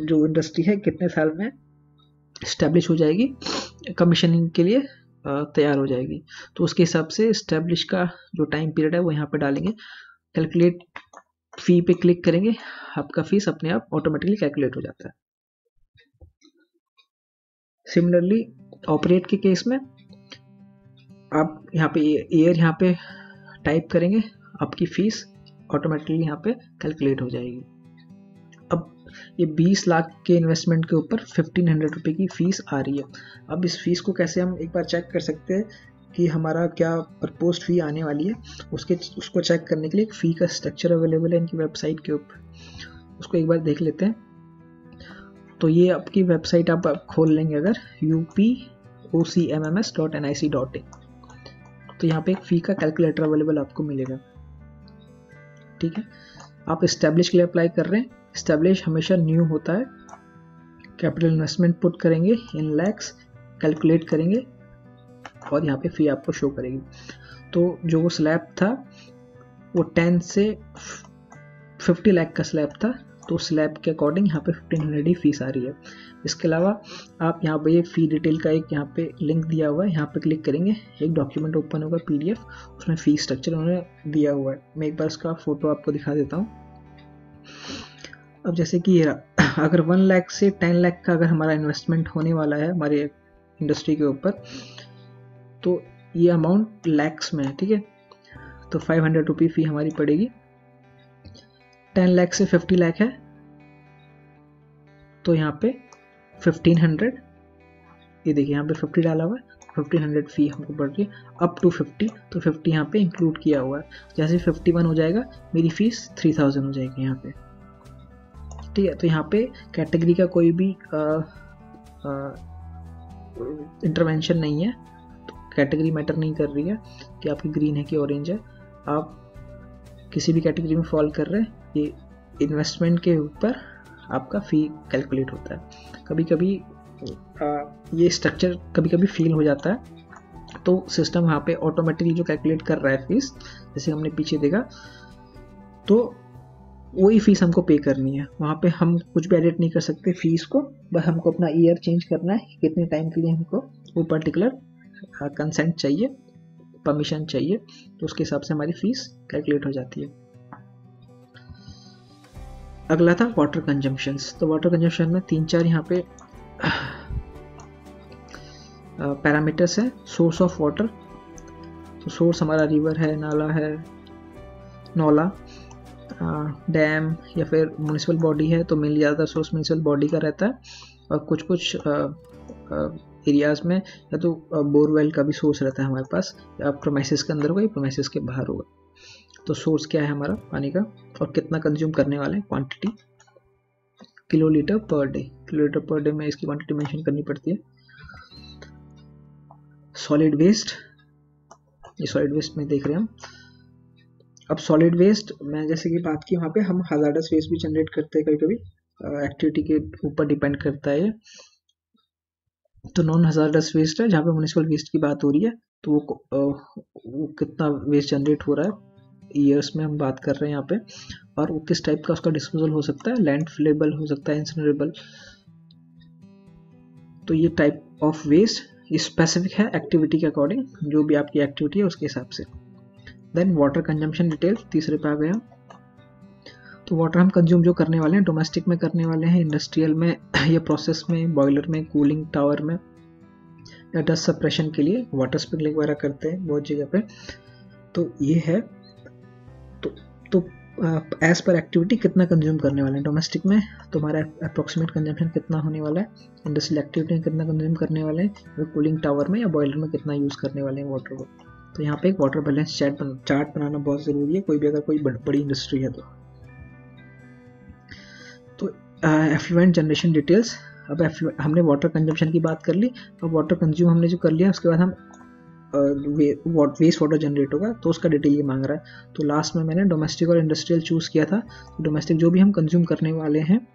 जो इंडस्ट्री है, कितने साल में इस्टेब्लिश हो जाएगी कमीशनिंग के लिए तैयार हो जाएगी। तो उसके हिसाब से इस्टेब्लिश का जो टाइम पीरियड है, वो यहाँ पे डालेंगे। कैलकुलेट फ़ी पे क्लिक करेंगे, आपका फ़ीस अपने आप ऑटोमेटिकली कैलकुलेट हो जाता है। सिमिलरली ऑपरेट के केस में आप यहाँ पे ईयर यहाँ पे टाइप करेंगे आपकी फ़ीस ऑटोमेटिकली यहाँ पे कैलकुलेट हो जाएगी। अब ये 20 लाख के इन्वेस्टमेंट के ऊपर फिफ्टीन हंड्रेड रुपये की फ़ीस आ रही है। अब इस फ़ीस को कैसे हम एक बार चेक कर सकते हैं कि हमारा क्या प्रपोज फ़ी आने वाली है? उसके उसको चेक करने के लिए एक फ़ी का स्ट्रक्चर अवेलेबल है इनकी वेबसाइट के ऊपर। उसको एक बार देख लेते हैं। तो ये आपकी वेबसाइट आप, आप खोल लेंगे अगर U P O C M M S dot N I C dot in तो यहाँ पे एक फ़ी का कैलकुलेटर अवेलेबल आपको मिलेगा। ठीक है? आप इस्टेब्लिश के लिए अप्लाई कर रहे हैं। इस्टेब्लिश हमेशा न्यू होता है। कैपिटल इन्वेस्टमेंट पुट करेंगे इन लैक्स कैलकुलेट करेंगे और यहाँ पे फ़ी आपको शो करेगी। तो जो वो स्लैब था, वो टेन से फिफ्टी लाख का स्लैब था। तो स्लैब के अकॉर्डिंग यहाँ पे फिफ्टीन हंड्रेड ही फ़ीस आ रही है। इसके अलावा आप यहाँ पे ये फ़ी डिटेल का एक यहाँ पे लिंक दिया हुआ है, यहाँ पे क्लिक करेंगे, एक डॉक्यूमेंट ओपन होगा पीडीएफ उसमें फ़ी स्ट्रक्चर उन्होंने दिया हुआ है। मैं एक बार उसका फ़ोटो आपको दिखा देता हूँ। अब जैसे कि ये अगर वन लाख से टेन लाख का अगर हमारा इन्वेस्टमेंट होने वाला है हमारे इंडस्ट्री के ऊपर तो ये अमाउंट लैक्स में है, ठीक है? तो फाइव हंड्रेड रुपी फ़ी हमारी पड़ेगी। टेन लाख से फिफ्टी लाख है तो यहाँ पे फिफ्टीन हंड्रेड ये देखिए यहाँ पे फिफ्टी डाला हुआ है फिफ्टीन हंड्रेड फ़ी हमको पड़ रही है अप टू फिफ्टी तो फिफ्टी यहाँ पे इंक्लूड किया हुआ है। जैसे फिफ्टी वन हो जाएगा, मेरी फ़ीस थ्री थाउज़ेंड हो जाएगी यहाँ पे। ठीक है तो यहाँ पे कैटेगरी का कोई भी इंटरवेंशन नहीं है तो कैटेगरी मैटर नहीं कर रही है कि आपकी ग्रीन है कि ऑरेंज है। आप किसी भी कैटेगरी में फॉल कर रहे हैं, ये इन्वेस्टमेंट के ऊपर आपका फ़ी कैलकुलेट होता है। कभी कभी ये स्ट्रक्चर कभी कभी फील हो जाता है तो सिस्टम वहाँ पे ऑटोमेटिकली जो कैलकुलेट कर रहा है फ़ीस जैसे हमने पीछे देखा तो वही फ़ीस हमको पे करनी है। वहाँ पे हम कुछ भी एडिट नहीं कर सकते फ़ीस को, बस हमको अपना ईयर चेंज करना है, कितने टाइम के लिए हमको वो पर्टिकुलर कंसेंट चाहिए परमिशन चाहिए तो उसके हिसाब से हमारी फ़ीस कैलकुलेट हो जाती है। अगला था वाटर कंजम्पशंस तो वाटर कंजम्पशन में तीन चार यहाँ पे पैरामीटर्स है। सोर्स ऑफ़ वाटर तो सोर्स हमारा रिवर है, नाला है, नौला डैम या फिर म्यूनसिपल बॉडी है तो मेनली ज़्यादातर सोर्स म्यूनसिपल बॉडी का रहता है। और कुछ कुछ एरियाज़ में, या तो बोरवेल का भी सोर्स रहता है हमारे पास। या प्रोमेसिस के अंदर होगा या प्रोमेसिस के बाहर होगा तो सोर्स क्या है हमारा पानी का? और कितना कंज्यूम करने वाले हैं? Quantity kilo litre per day kilo litre per day में इसकी क्वांटिटी मेंशन करनी पड़ती है। सॉलिड वेस्ट ये सॉलिड वेस्ट में देख रहे हैं हम। अब सॉलिड वेस्ट मैं जैसे कि बात की वहाँ पे हम हजारडस वेस्ट भी जनरेट करते हैं कभी कभी एक्टिविटी के ऊपर डिपेंड करता है तो नॉन हजारडस वेस्ट है जहाँ पे म्यूनिसिपल वेस्ट की बात हो रही है तो वो, वो कितना वेस्ट जनरेट हो रहा है? ईयर्स में हम बात कर रहे हैं यहाँ पे, और वो किस टाइप का उसका डिस्पोजल हो सकता है? लैंड फिलेबल हो सकता है इंसिनरेबल तो ये टाइप ऑफ़ वेस्ट ये स्पेसिफिक है एक्टिविटी के अकॉर्डिंग जो भी आपकी एक्टिविटी है उसके हिसाब से. देन वाटर कंजम्पशन डिटेल तीसरे पे आ गया. तो वाटर हम कंज्यूम जो करने वाले हैं डोमेस्टिक में करने वाले हैं इंडस्ट्रियल में, या प्रोसेस में बॉयलर में कूलिंग टावर में, या डस्ट सप्रेशन के लिए वाटर स्प्रिंकलिंग वगैरह करते हैं, बहुत जगह पे. तो ये है तो तो एज पर एक्टिविटी कितना कंज्यूम करने वाले हैं? डोमेस्टिक में तुम्हारा अप्रोक्सीमेट कंजम्पशन कितना होने वाला है? इंडस्ट्रियल एक्टिविटी में कितना कंज्यूम करने वाले हैं? कूलिंग टावर में या बॉयलर में कितना यूज़ करने वाले हैं वाटर को? तो यहाँ पे एक वाटर बैलेंस चार्ट बन, चार्ट बनाना बहुत ज़रूरी है। कोई भी अगर कोई बड़ी इंडस्ट्री है तो। तो एफ्लुएंट जनरेशन डिटेल्स अब हमने वाटर कंजम्पशन की बात कर ली। अब वाटर कंज्यूम हमने जो कर लिया उसके बाद हम वेस्ट वाटर जनरेट होगा तो उसका डिटेल ये मांग रहा है। तो लास्ट में मैंने डोमेस्टिक और इंडस्ट्रियल चूज़ किया था। तो डोमेस्टिक जो भी हम कंज्यूम करने वाले हैं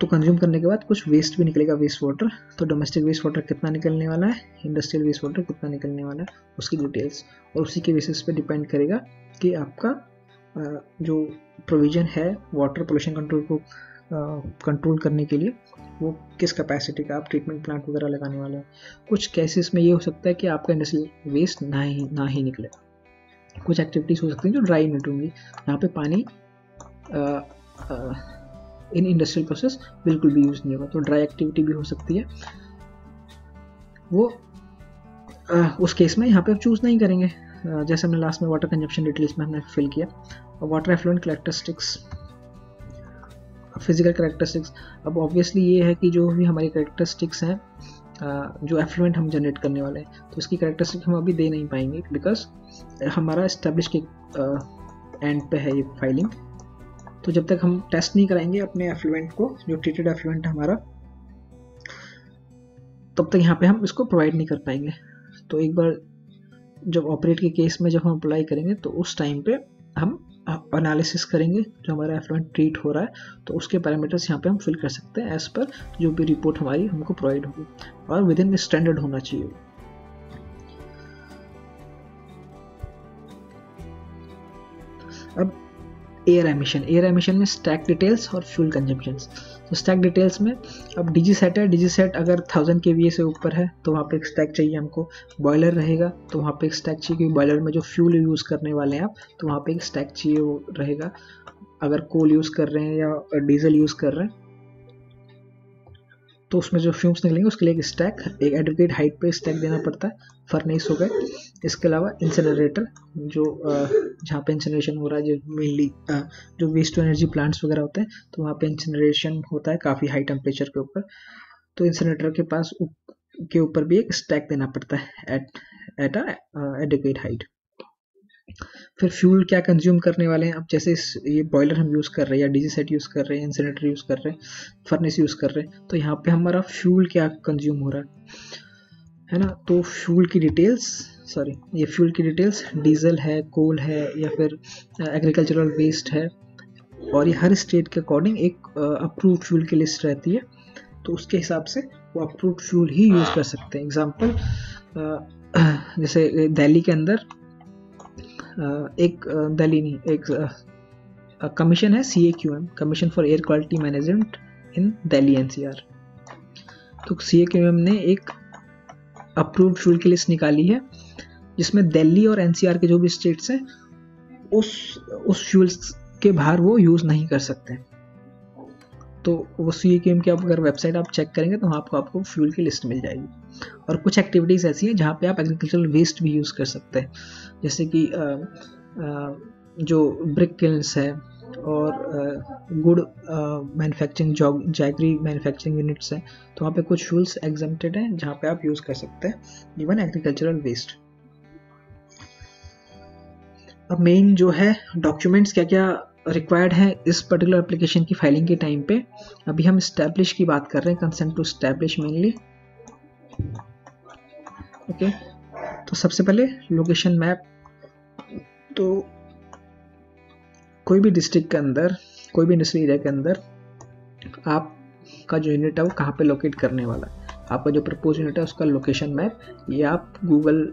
तो कंज्यूम करने के बाद कुछ वेस्ट भी निकलेगा वेस्ट वाटर तो डोमेस्टिक वेस्ट वाटर कितना निकलने वाला है? इंडस्ट्रियल वेस्ट वाटर कितना निकलने वाला है? उसकी डिटेल्स और उसी के बेसिस पे डिपेंड करेगा कि आपका जो प्रोविज़न है वाटर पोल्यूशन कंट्रोल को कंट्रोल करने के लिए वो किस कैपेसिटी का आप ट्रीटमेंट प्लांट वगैरह लगाने वाले हैं। कुछ केसेस में ये हो सकता है कि आपका इंडस्ट्रियल वेस्ट ना ही ना ही निकले। कुछ एक्टिविटीज़ हो सकती हैं जो ड्राई यूनिट होंगी। यहाँ पे पानी इन इंडस्ट्रियल प्रोसेस बिल्कुल भी यूज़ नहीं होगा। तो ड्राई एक्टिविटी भी हो सकती है। वो आ, उस केस में यहाँ पे आप चूज़ नहीं करेंगे। जैसे हमने लास्ट में वाटर कंजप्शन डिटेल्स में हमने फिल किया। Water effluent characteristics physical characteristics अब ऑब्वियसली ये है कि जो भी हमारी करेक्टरिस्टिक्स हैं जो एफ्लुएंट हम जनरेट करने वाले हैं तो उसकी करेक्टरिस्टिक्स हम अभी दे नहीं पाएँगे बिकॉज़ हमारा इस्टेब्लिश के एंड पे है ये फाइलिंग तो जब तक हम टेस्ट नहीं कराएँगे अपने एफ्लुएंट को, जो ट्रीटेड एफ्लुएंट हमारा, तब तक यहाँ पे हम इसको प्रोवाइड नहीं कर पाएँगे. तो एक बार जब ऑपरेट के केस में जब हम अप्लाई करेंगे तो उस टाइम पे हम एनालिसिस करेंगे, जो हमारा एफ्लुएंट ट्रीट हो रहा है तो उसके पैरामीटर्स यहाँ पे हम फिल कर सकते हैं एज पर जो भी रिपोर्ट हमारी हमको प्रोवाइड होगी। और विद इन स्टैंडर्ड होना चाहिए। अब एयर एमिशन एयर एमिशन में स्टैक डिटेल्स और फ्यूल कंजम्पशन तो स्टैक डिटेल्स में अब डीजी सेट है डीजी सेट अगर थाउज़ेंड के वी से ऊपर है तो वहाँ पे एक स्टैक चाहिए हमको। बॉयलर रहेगा तो वहाँ पे एक स्टैक चाहिए, क्योंकि बॉयलर में जो फ्यूल यूज़ करने वाले हैं आप तो वहाँ पे एक स्टैक चाहिए, वो रहेगा। अगर कोल यूज़ कर रहे हैं या डीजल यूज़ कर रहे हैं तो उसमें जो फ्यूम्स निकलेंगे, उसके लिए एक स्टैक एक एडवोकेट हाइट पे स्टैक देना पड़ता है फर्नेस हो गए। इसके अलावा इंसनरेटर जो जहाँ पे इंसनरेशन हो रहा है, जो मेनली जो वेस्ट टू एनर्जी प्लांट्स वगैरह होते हैं तो वहाँ पे इंसनरेशन होता है काफ़ी हाई टेम्परेचर के ऊपर। तो इंसनरेटर के पास के ऊपर भी एक स्टैक देना पड़ता है एट एट एडवोकेट हाइट फिर फ्यूल क्या कंज्यूम करने वाले हैं? अब जैसे इस ये बॉयलर हम यूज़ कर रहे हैं या डीजी सेट यूज़ कर रहे हैं इंसिनेटर यूज़ कर रहे हैं फर्नेस यूज़ कर रहे हैं तो यहाँ पे हमारा फ्यूल क्या कंज्यूम हो रहा है? है ना? तो फ्यूल की डिटेल्स सॉरी ये फ्यूल की डिटेल्स डीजल है कोल है या फिर एग्रीकल्चरल वेस्ट है और ये हर स्टेट के अकॉर्डिंग एक अप्रूव फ्यूल की लिस्ट रहती है तो उसके हिसाब से वो अप्रूव फ्यूल ही यूज़ कर सकते हैं। एग्ज़ाम्पल जैसे दिल्ली के अंदर एक दलीनी नहीं, एक कमीशन है C A Q M commission for air quality management in Delhi N C R तो सी ए क्यू एम ने एक अप्रूव्ड फ्यूल की लिस्ट निकाली है, जिसमें दिल्ली और एनसीआर के जो भी स्टेट्स हैं, उस उस फ्यूल्स के बाहर वो यूज़ नहीं कर सकते। तो वो सी के की आप अगर वेबसाइट आप चेक करेंगे तो वहाँ आपको आपको फ्यूल की लिस्ट मिल जाएगी। और कुछ एक्टिविटीज़ ऐसी हैं जहाँ पे आप एग्रीकल्चरल वेस्ट भी यूज़ कर सकते हैं। जैसे कि आ, आ, जो ब्रिक किल्स है और गुड मैन्युफैक्चरिंग जैगरी मैन्युफैक्चरिंग यूनिट्स हैं तो वहाँ पे कुछ फ्यूल्स एग्जामेड हैं जहाँ पे आप यूज़ कर सकते हैं इवन एग्रीकल्चरल वेस्ट अब मेन जो है डॉक्यूमेंट्स क्या क्या रिक्वायर्ड है इस पर्टिकुलर एप्लीकेशन की फाइलिंग के टाइम पे। अभी हम स्टैब्लिश की बात कर रहे हैं consent to establish mainly okay तो सबसे पहले लोकेशन मैप तो कोई भी डिस्ट्रिक्ट के अंदर, कोई भी इंडस्ट्री एरिया के अंदर, आपका जो यूनिट है वो कहाँ पे लोकेट करने वाला है? आपका जो प्रपोज यूनिट है उसका लोकेशन मैप ये आप गूगल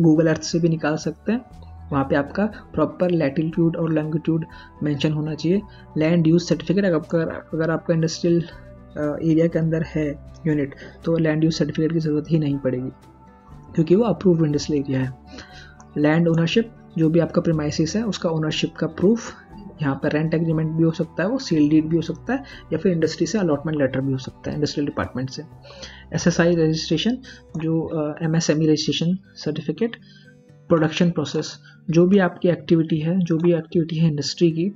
गूगल अर्थ से भी निकाल सकते हैं। वहाँ पे आपका प्रॉपर लैटिट्यूड और लैंगिट्यूड मेंशन होना चाहिए। लैंड यूज़ सर्टिफिकेट अगर अगर आपका इंडस्ट्रियल एरिया के अंदर है यूनिट तो लैंड यूज़ सर्टिफिकेट की ज़रूरत ही नहीं पड़ेगी, क्योंकि वो अप्रूव्ड इंडस्ट्रियल एरिया है। लैंड ओनरशिप जो भी आपका प्रीमाइसिस है, उसका ओनरशिप का प्रूफ यहाँ पर रेंट एग्रीमेंट भी हो सकता है, वो सील डीड भी हो सकता है, या फिर इंडस्ट्री से अलॉटमेंट लेटर भी हो सकता है इंडस्ट्रियल डिपार्टमेंट से। एस एस आई रजिस्ट्रेशन जो M S M E registration certificate production process जो भी आपकी एक्टिविटी है, जो भी एक्टिविटी है इंडस्ट्री की,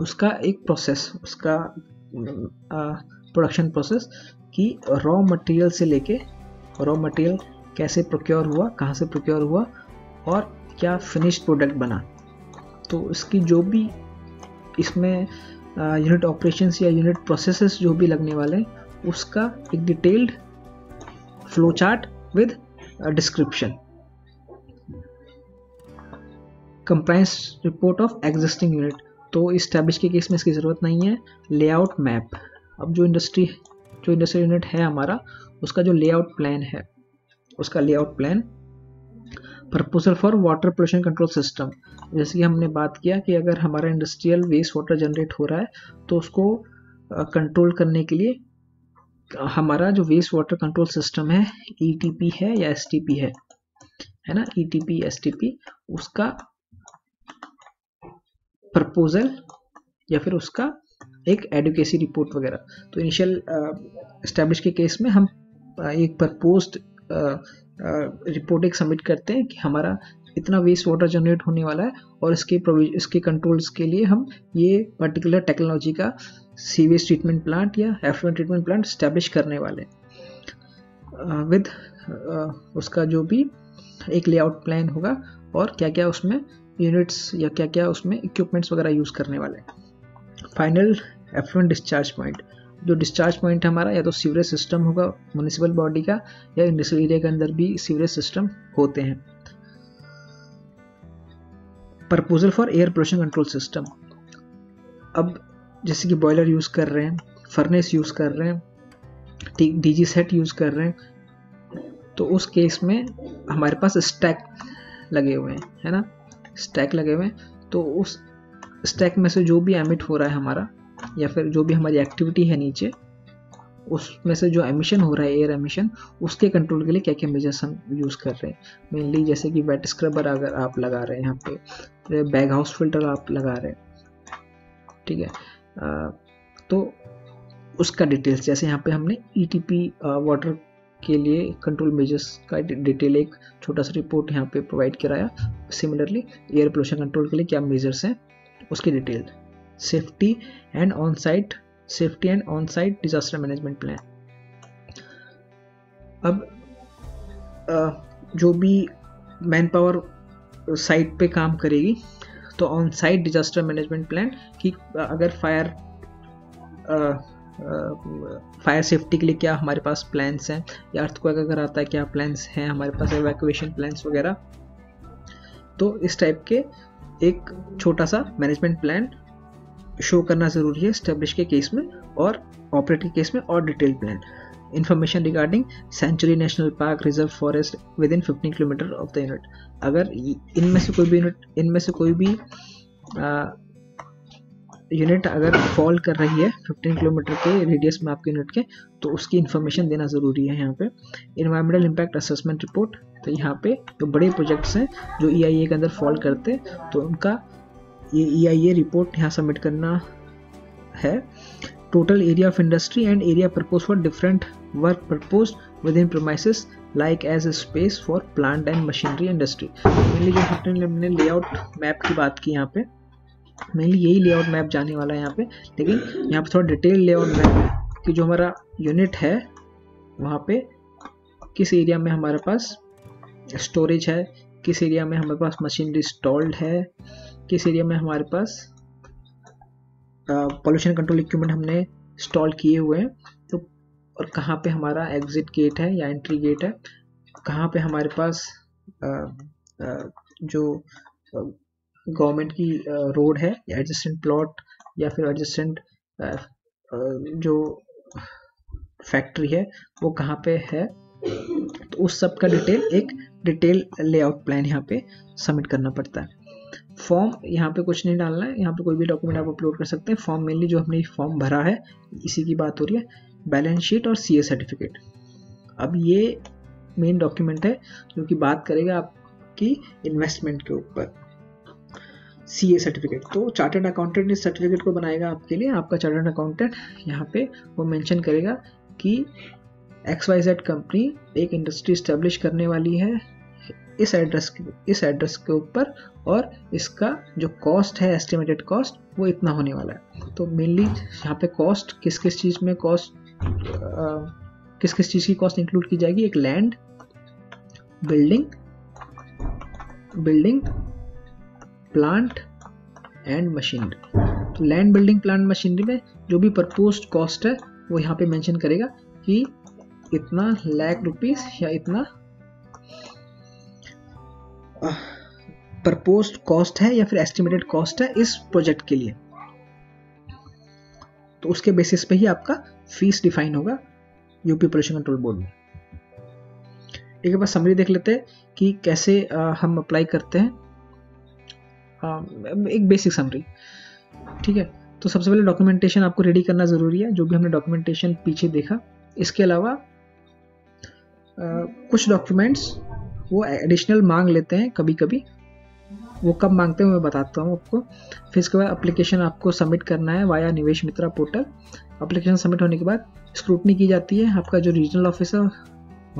उसका एक प्रोसेस उसका प्रोडक्शन प्रोसेस कि रॉ मटेरियल से लेके रॉ मटेरियल कैसे प्रोक्योर हुआ, कहाँ से प्रोक्योर हुआ और क्या फिनिश्ड प्रोडक्ट बना। तो इसकी जो भी इसमें यूनिट ऑपरेशंस या यूनिट प्रोसेसेस जो भी लगने वाले हैं, उसका एक detailed flow chart with description compliance report of existing unit तो इस्टेब्लिश के केस में इसकी ज़रूरत नहीं है। लेआउट मैप अब जो इंडस्ट्री जो इंडस्ट्रियल यूनिट है हमारा, उसका जो लेआउट प्लान है, उसका layout plan proposal for water pollution control system जैसे कि हमने बात किया कि अगर हमारा इंडस्ट्रियल वेस्ट वाटर जनरेट हो रहा है तो उसको कंट्रोल करने के लिए हमारा जो वेस्ट वाटर कंट्रोल सिस्टम है ई e है या STP है? है ना? ई एस टी उसका प्रपोजल या फिर उसका एक एडुकेसी रिपोर्ट वगैरह। तो इनिशियल इस्टेब्लिश के केस में हम एक प्रपोज्ड रिपोर्ट एक सबमिट करते हैं कि हमारा इतना वेस्ट वाटर जनरेट होने वाला है और इसके इसके कंट्रोल्स के लिए हम ये पर्टिकुलर टेक्नोलॉजी का सीवेज ट्रीटमेंट प्लांट या एफ्लुएंट ट्रीटमेंट प्लांट स्टैब्लिश करने वाले विद उसका जो भी एक लेआउट प्लान होगा और क्या क्या उसमें यूनिट्स या क्या क्या उसमें इक्विपमेंट्स वगैरह यूज़ करने वाले हैं। फाइनल एफ्लुएंट डिस्चार्ज पॉइंट जो डिस्चार्ज पॉइंट हमारा या तो सीवरेज सिस्टम होगा म्यूनिसिपल बॉडी का या इंडस्ट्रियल एरिया के अंदर भी सीवरेज सिस्टम होते हैं। Proposal for air pollution control system अब जैसे कि बॉयलर यूज़ कर रहे हैं फर्नेस यूज़ कर रहे हैं डीजी सेट यूज़ कर रहे हैं तो उस केस में हमारे पास स्टैक लगे हुए हैं, है ना? स्टैक लगे हुए हैं तो उस स्टैक में से जो भी एमिट हो रहा है हमारा या फिर जो भी हमारी एक्टिविटी है नीचे उसमें से जो एमिशन हो रहा है एयर एमिशन उसके कंट्रोल के लिए क्या क्या मेजर्स हम यूज़ कर रहे हैं? मेनली जैसे कि वेट स्क्रबर अगर आप लगा रहे हैं यहाँ पे बैग हाउस फ़िल्टर आप लगा रहे हैं ठीक है? आ, तो उसका डिटेल्स जैसे यहाँ पे हमने ई टी पी वाटर के लिए कंट्रोल मेजर्स का डिटेल एक छोटा सा रिपोर्ट यहाँ पे प्रोवाइड कराया। सिमिलरली एयर पोल्यूशन कंट्रोल के लिए क्या मेजर्स हैं, उसकी detail safety and on site safety and on site disaster management plan अब जो भी मैन पावर साइट पे काम करेगी तो on site disaster management plan कि अगर फायर फायर सेफ्टी के लिए क्या हमारे पास प्लान्स हैं? या अर्थ अगर आता है, क्या प्लान्स हैं हमारे पास? एवैक्यूएशन प्लान्स वगैरह? तो इस टाइप के एक छोटा सा मैनेजमेंट प्लान शो करना ज़रूरी है स्टेब्लिश के केस में और ऑपरेट के केस में और detail plan information regarding sanctuary national park reserve forest within fifteen kilometre of the unit अगर इनमें से कोई भी यूनिट इनमें से कोई भी यूनिट अगर फॉल कर रही है 15 किलोमीटर के रेडियस में आपके यूनिट के तो उसकी इन्फॉर्मेशन देना ज़रूरी है यहाँ पे। इन्वायरमेंटल इम्पैक्ट असेसमेंट रिपोर्ट तो यहाँ पे जो बड़े प्रोजेक्ट्स हैं, जो ई e के अंदर फॉल करते तो उनका ये ई ए रिपोर्ट यहाँ सबमिट करना है। Total area of industry and area propose for different work propose within premises like as a space for plant and machinery industry mainly जो हमने लेआउट मैप की बात की यहाँ पे मेनली यही लेआउट मैप जाने वाला है यहाँ पे। लेकिन यहाँ पे थोड़ा डिटेल लेआउट मैप कि जो हमारा यूनिट है वहाँ पे किस एरिया में हमारे पास स्टोरेज है किस एरिया में हमारे पास मशीनरी इंस्टॉल्ड है किस एरिया में हमारे पास पॉल्यूशन कंट्रोल इक्विपमेंट हमने इंस्टॉल किए हुए हैं। तो और कहाँ पे हमारा एग्जिट गेट है या एंट्री गेट है कहाँ पे हमारे पास आ, आ, जो गवर्नमेंट की रोड है, या एडजस्टेंट प्लॉट या फिर एडजस्टेंट जो फैक्ट्री है, वो कहाँ पे है? तो उस सब का डिटेल एक डिटेल लेआउट प्लान यहाँ पे सबमिट करना पड़ता है। फॉर्म यहाँ पे कुछ नहीं डालना है, यहाँ पे कोई भी डॉक्यूमेंट आप अपलोड कर सकते हैं। फॉर्म मेनली जो हमने फॉर्म भरा है, इसी की बात हो रही है बैलेंस शीट और सीए सर्टिफिकेट अब ये मेन डॉक्यूमेंट है, जो कि बात करेगा आपकी इन्वेस्टमेंट के ऊपर। सी ए सर्टिफिकेट तो चार्टर्ड अकाउंटेंट इस सर्टिफिकेट को बनाएगा आपके लिए। आपका चार्टर्ड अकाउंटेंट यहाँ पे वो मेंशन करेगा कि एक्स वाई जेड कंपनी एक इंडस्ट्री स्टेब्लिश करने वाली है इस एड्रेस इस एड्रेस के ऊपर और इसका जो कॉस्ट है एस्टिमेटेड कॉस्ट वो इतना होने वाला है। तो मेनली यहाँ पे कॉस्ट किस किस चीज़ में कॉस्ट किस किस चीज़ की कॉस्ट इंक्लूड की जाएगी? एक land building building plant and machinery तो लैंड बिल्डिंग प्लांट मशीनरी में जो भी प्रपोज कॉस्ट है वो यहाँ पे मेंशन करेगा कि इतना लाख रुपीस या इतना प्रपोज कॉस्ट है या फिर एस्टिमेटेड कॉस्ट है इस प्रोजेक्ट के लिए। तो उसके बेसिस पे ही आपका फ़ीस डिफाइन होगा यूपी पोल्यूशन कंट्रोल बोर्ड में। एक बार समरी देख लेते हैं कि कैसे आ, हम अप्लाई करते हैं। एक बेसिक समरी ठीक है? तो सबसे पहले डॉक्यूमेंटेशन आपको रेडी करना ज़रूरी है, जो भी हमने डॉक्यूमेंटेशन पीछे देखा। इसके अलावा कुछ डॉक्यूमेंट्स वो एडिशनल मांग लेते हैं कभी कभी वो कब मांगते हैं मैं बताता हूँ आपको। फिर इसके बाद अप्लीकेशन आपको सबमिट करना है वाया निवेश मित्रा पोर्टल अप्लीकेशन सबमिट होने के बाद स्क्रूटनी की जाती है। आपका जो रीजनल ऑफिसर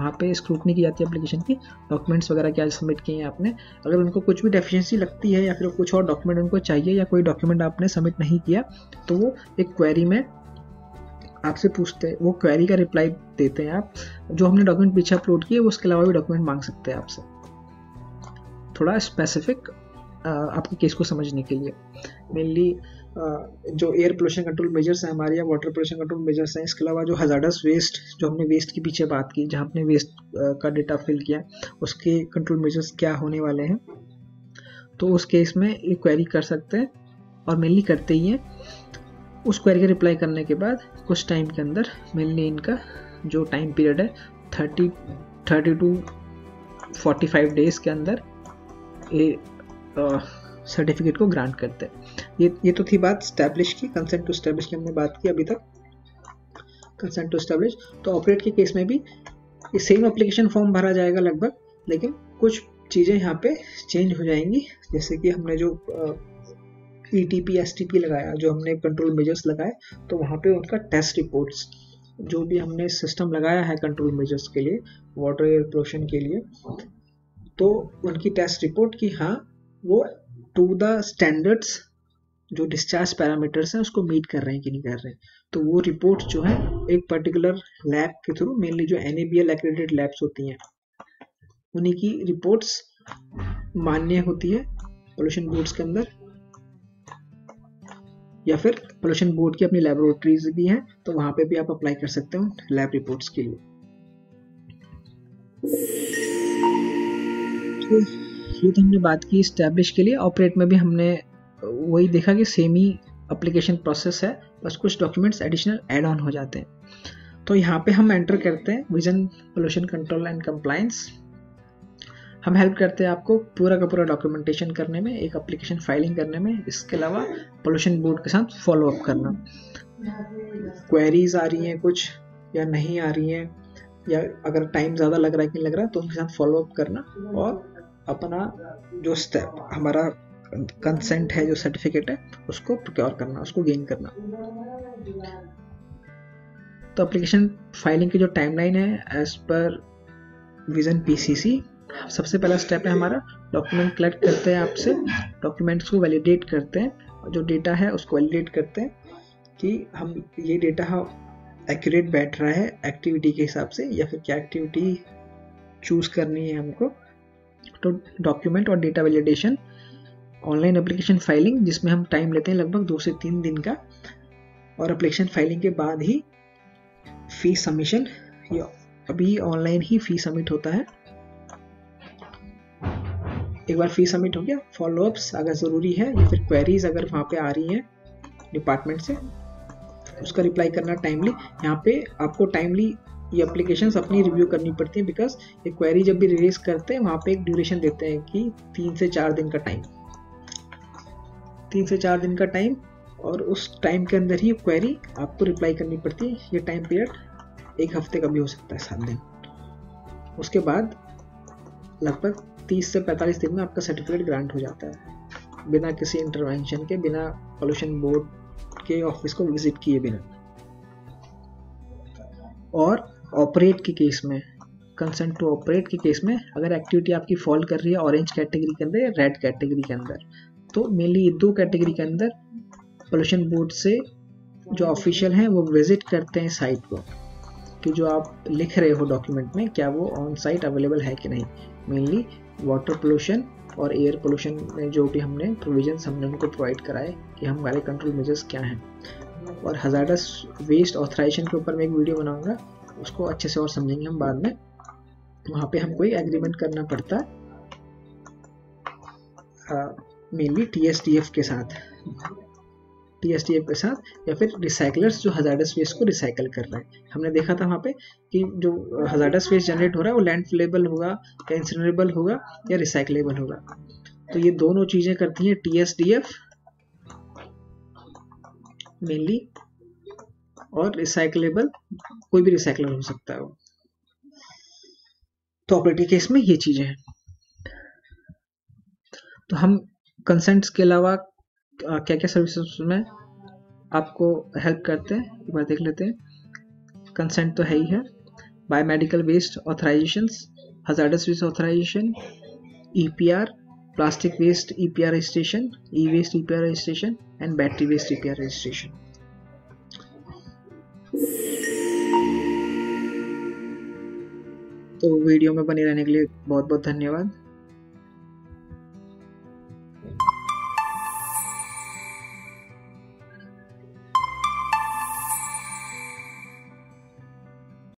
वहाँ पे स्क्रूटनी की जाती है एप्लीकेशन की डॉक्यूमेंट्स वगैरह क्या सबमिट किए हैं आपने, अगर उनको कुछ भी डेफिशिएंसी लगती है या फिर कुछ और डॉक्यूमेंट उनको चाहिए या कोई डॉक्यूमेंट आपने सबमिट नहीं किया तो वो एक क्वेरी में आपसे पूछते हैं, वो क्वेरी का रिप्लाई देते हैं आप, जो हमने डॉक्यूमेंट पीछे अपलोड किए, उसके अलावा भी डॉक्यूमेंट मांग सकते हैं आपसे। थोड़ा स्पेसिफिक आपके केस को समझने के लिए। मेनली जो एयर पोल्यूशन कंट्रोल मेजर्स हैं हमारे या वाटर पोल्यूशन कंट्रोल मेजर्स हैं, इसके अलावा जो हजारडस वेस्ट जो हमने वेस्ट के पीछे बात की, जहाँ हमने वेस्ट का डेटा फिल किया, उसके कंट्रोल मेजर्स क्या होने वाले हैं तो उस केस में ये क्वेरी कर सकते हैं और मेनली करते ही हैं। उस क्वेरी का रिप्लाई करने के बाद कुछ टाइम के अंदर मेनली इनका जो टाइम पीरियड है thirty thirty to forty five days के अंदर ये सर्टिफिकेट को ग्रांट करते हैं। ये ये तो थी बात स्टैब्लिश की कंसेंट टू स्टैब्लिश की हमने बात की अभी तक। कंसेंट टू स्टैब्लिश तो ऑपरेट के केस में भी सेम एप्लीकेशन फॉर्म भरा जाएगा लगभग, लेकिन कुछ चीज़ें यहाँ पे चेंज हो जाएँगी। जैसे कि हमने जो E T P S T P लगाया, जो हमने कंट्रोल मेजर्स लगाए तो वहाँ पे उनका टेस्ट रिपोर्ट्स जो भी हमने सिस्टम लगाया है कंट्रोल मेजर्स के लिए वाटर एयर पोल्यूशन के लिए तो उनकी टेस्ट रिपोर्ट की हाँ वो टू द स्टैंडर्ड्स जो डिस्चार्ज पैरामीटर्स हैं, उसको मीट कर रहे हैं कि नहीं कर रहे तो वो रिपोर्ट जो है, एक पर्टिकुलर लैब के थ्रू मेनली जो एन एक्रेडिटेड लैब्स होती हैं, उन्हीं की रिपोर्ट्स मान्य होती है पोल्यूशन बोर्ड्स के अंदर। या फिर पोल्यूशन बोर्ड की अपनी लेबोरेटरीज भी हैं तो वहाँ पे भी आप अप्लाई कर सकते हो लैब रिपोर्ट्स के लिए। तो ये तो हमने बात की स्टैब्लिश के लिए ऑपरेट में भी हमने वही देखा कि सेम ही अप्लीकेशन प्रोसेस है, बस कुछ डॉक्यूमेंट्स एडिशनल एड ऑन हो जाते हैं। तो यहाँ पे हम एंटर करते हैं Vision Pollution Control and Compliance हम हेल्प करते हैं आपको पूरा का पूरा डॉक्यूमेंटेशन करने में, एक अप्लीकेशन फाइलिंग करने में, इसके अलावा पोल्यूशन बोर्ड के साथ फॉलो अप करना। क्वेरीज आ रही हैं कुछ या नहीं आ रही हैं, या अगर टाइम ज़्यादा लग रहा है कि नहीं लग रहा है तो उनके साथ फॉलो अप करना और अपना जो स्टेप हमारा कंसेंट है, जो सर्टिफिकेट है, उसको प्रोक्योर करना, उसको गेन करना। तो एप्लीकेशन फाइलिंग की जो टाइमलाइन है एज पर विजन पीसीसी सबसे पहला स्टेप है हमारा डॉक्यूमेंट कलेक्ट करते हैं आपसे डॉक्यूमेंट्स को वैलिडेट करते हैं, और जो डेटा है, उसको वैलिडेट करते हैं कि हम, ये डेटा एक्यूरेट बैठ रहा है एक्टिविटी के हिसाब से, या फिर क्या एक्टिविटी चूज़ करनी है हमको। तो डॉक्यूमेंट और data validation online application filing जिसमें हम टाइम लेते हैं लगभग दो से तीन दिन का, और एप्लीकेशन फाइलिंग के बाद ही फ़ी सबमिशन या अभी ऑनलाइन ही फ़ी सबमिट होता है। एक बार फ़ी सबमिट हो गया फॉलोअप्स अगर ज़रूरी है, या फिर क्वेरीज अगर वहाँ पे आ रही हैं डिपार्टमेंट से, उसका रिप्लाई करना टाइमली यहाँ पे आपको टाइमली ये एप्लीकेशंस अपनी रिव्यू करनी पड़ती है बिकॉज़ ये क्वेरी जब भी रिलीज़ करते हैं, वहाँ पे एक ड्यूरेशन देते हैं कि तीन से चार दिन का टाइम तीन से चार दिन का टाइम और उस टाइम के अंदर ही क्वेरी आपको रिप्लाई करनी पड़ती है। ये टाइम पीरियड एक हफ़्ते का भी हो सकता है, सात दिन. उसके बाद लगभग 30 से 45 दिन में आपका सर्टिफिकेट ग्रांट हो जाता है। बिना किसी इंटरवेंशन के, बिना पॉल्यूशन बोर्ड के ऑफ़िस को विज़िट किए बिना। और ऑपरेट के केस में कंसेंट टू ऑपरेट के केस में अगर एक्टिविटी आपकी फॉल कर रही है ऑरेंज कैटेगरी के अंदर या रेड कैटेगरी के अंदर तो मेनली ये दो कैटेगरी के अंदर पोल्यूशन बोर्ड से जो ऑफिशियल हैं, वो विज़िट करते हैं साइट को कि जो आप लिख रहे हो डॉक्यूमेंट में क्या वो ऑन साइट अवेलेबल है कि नहीं। मेनली वाटर पोल्यूशन और एयर पोल्यूशन में जो भी हमने प्रोविज़न हमने उनको प्रोवाइड कराए कि हमारे कंट्रोल मेजर्स क्या हैं। और हजारस वेस्ट ऑथराइजेशन के ऊपर मैं एक वीडियो बनाऊँगा उसको अच्छे से और समझेंगे हम बाद में। वहाँ पे हमको एक एग्रीमेंट करना पड़ता। है mainly T S T F के साथ। टी एस टी एफ़ के साथ या फिर रिसाइकलर्स जो हजारडस वेस्ट को रिसाइकल कर रहे हैं। हमने देखा था वहाँ पे कि जो हजारडस वेस्ट जनरेट हो रहा है, वो लैंड फिलेबल होगा या इंसिनरेबल होगा या रिसाइकलेबल होगा। तो ये दोनों चीज़ें करती हैं T S D F mainly और रिसाइकलेबल कोई भी रिसाइकलर हो सकता है वो। तो ऑपरेटिव केस में ये चीज़ें हैं। तो हम कंसेंट्स के अलावा क्या क्या सर्विसेज़ में आपको हेल्प करते हैं? एक बार देख लेते हैं। कंसेंट तो है ही है। Biomedical waste authorisation hazardous waste authorisation EPR plastic waste EPR registration E waste EPR registration and battery waste EPR registration तो वीडियो में बने रहने के लिए बहुत बहुत धन्यवाद।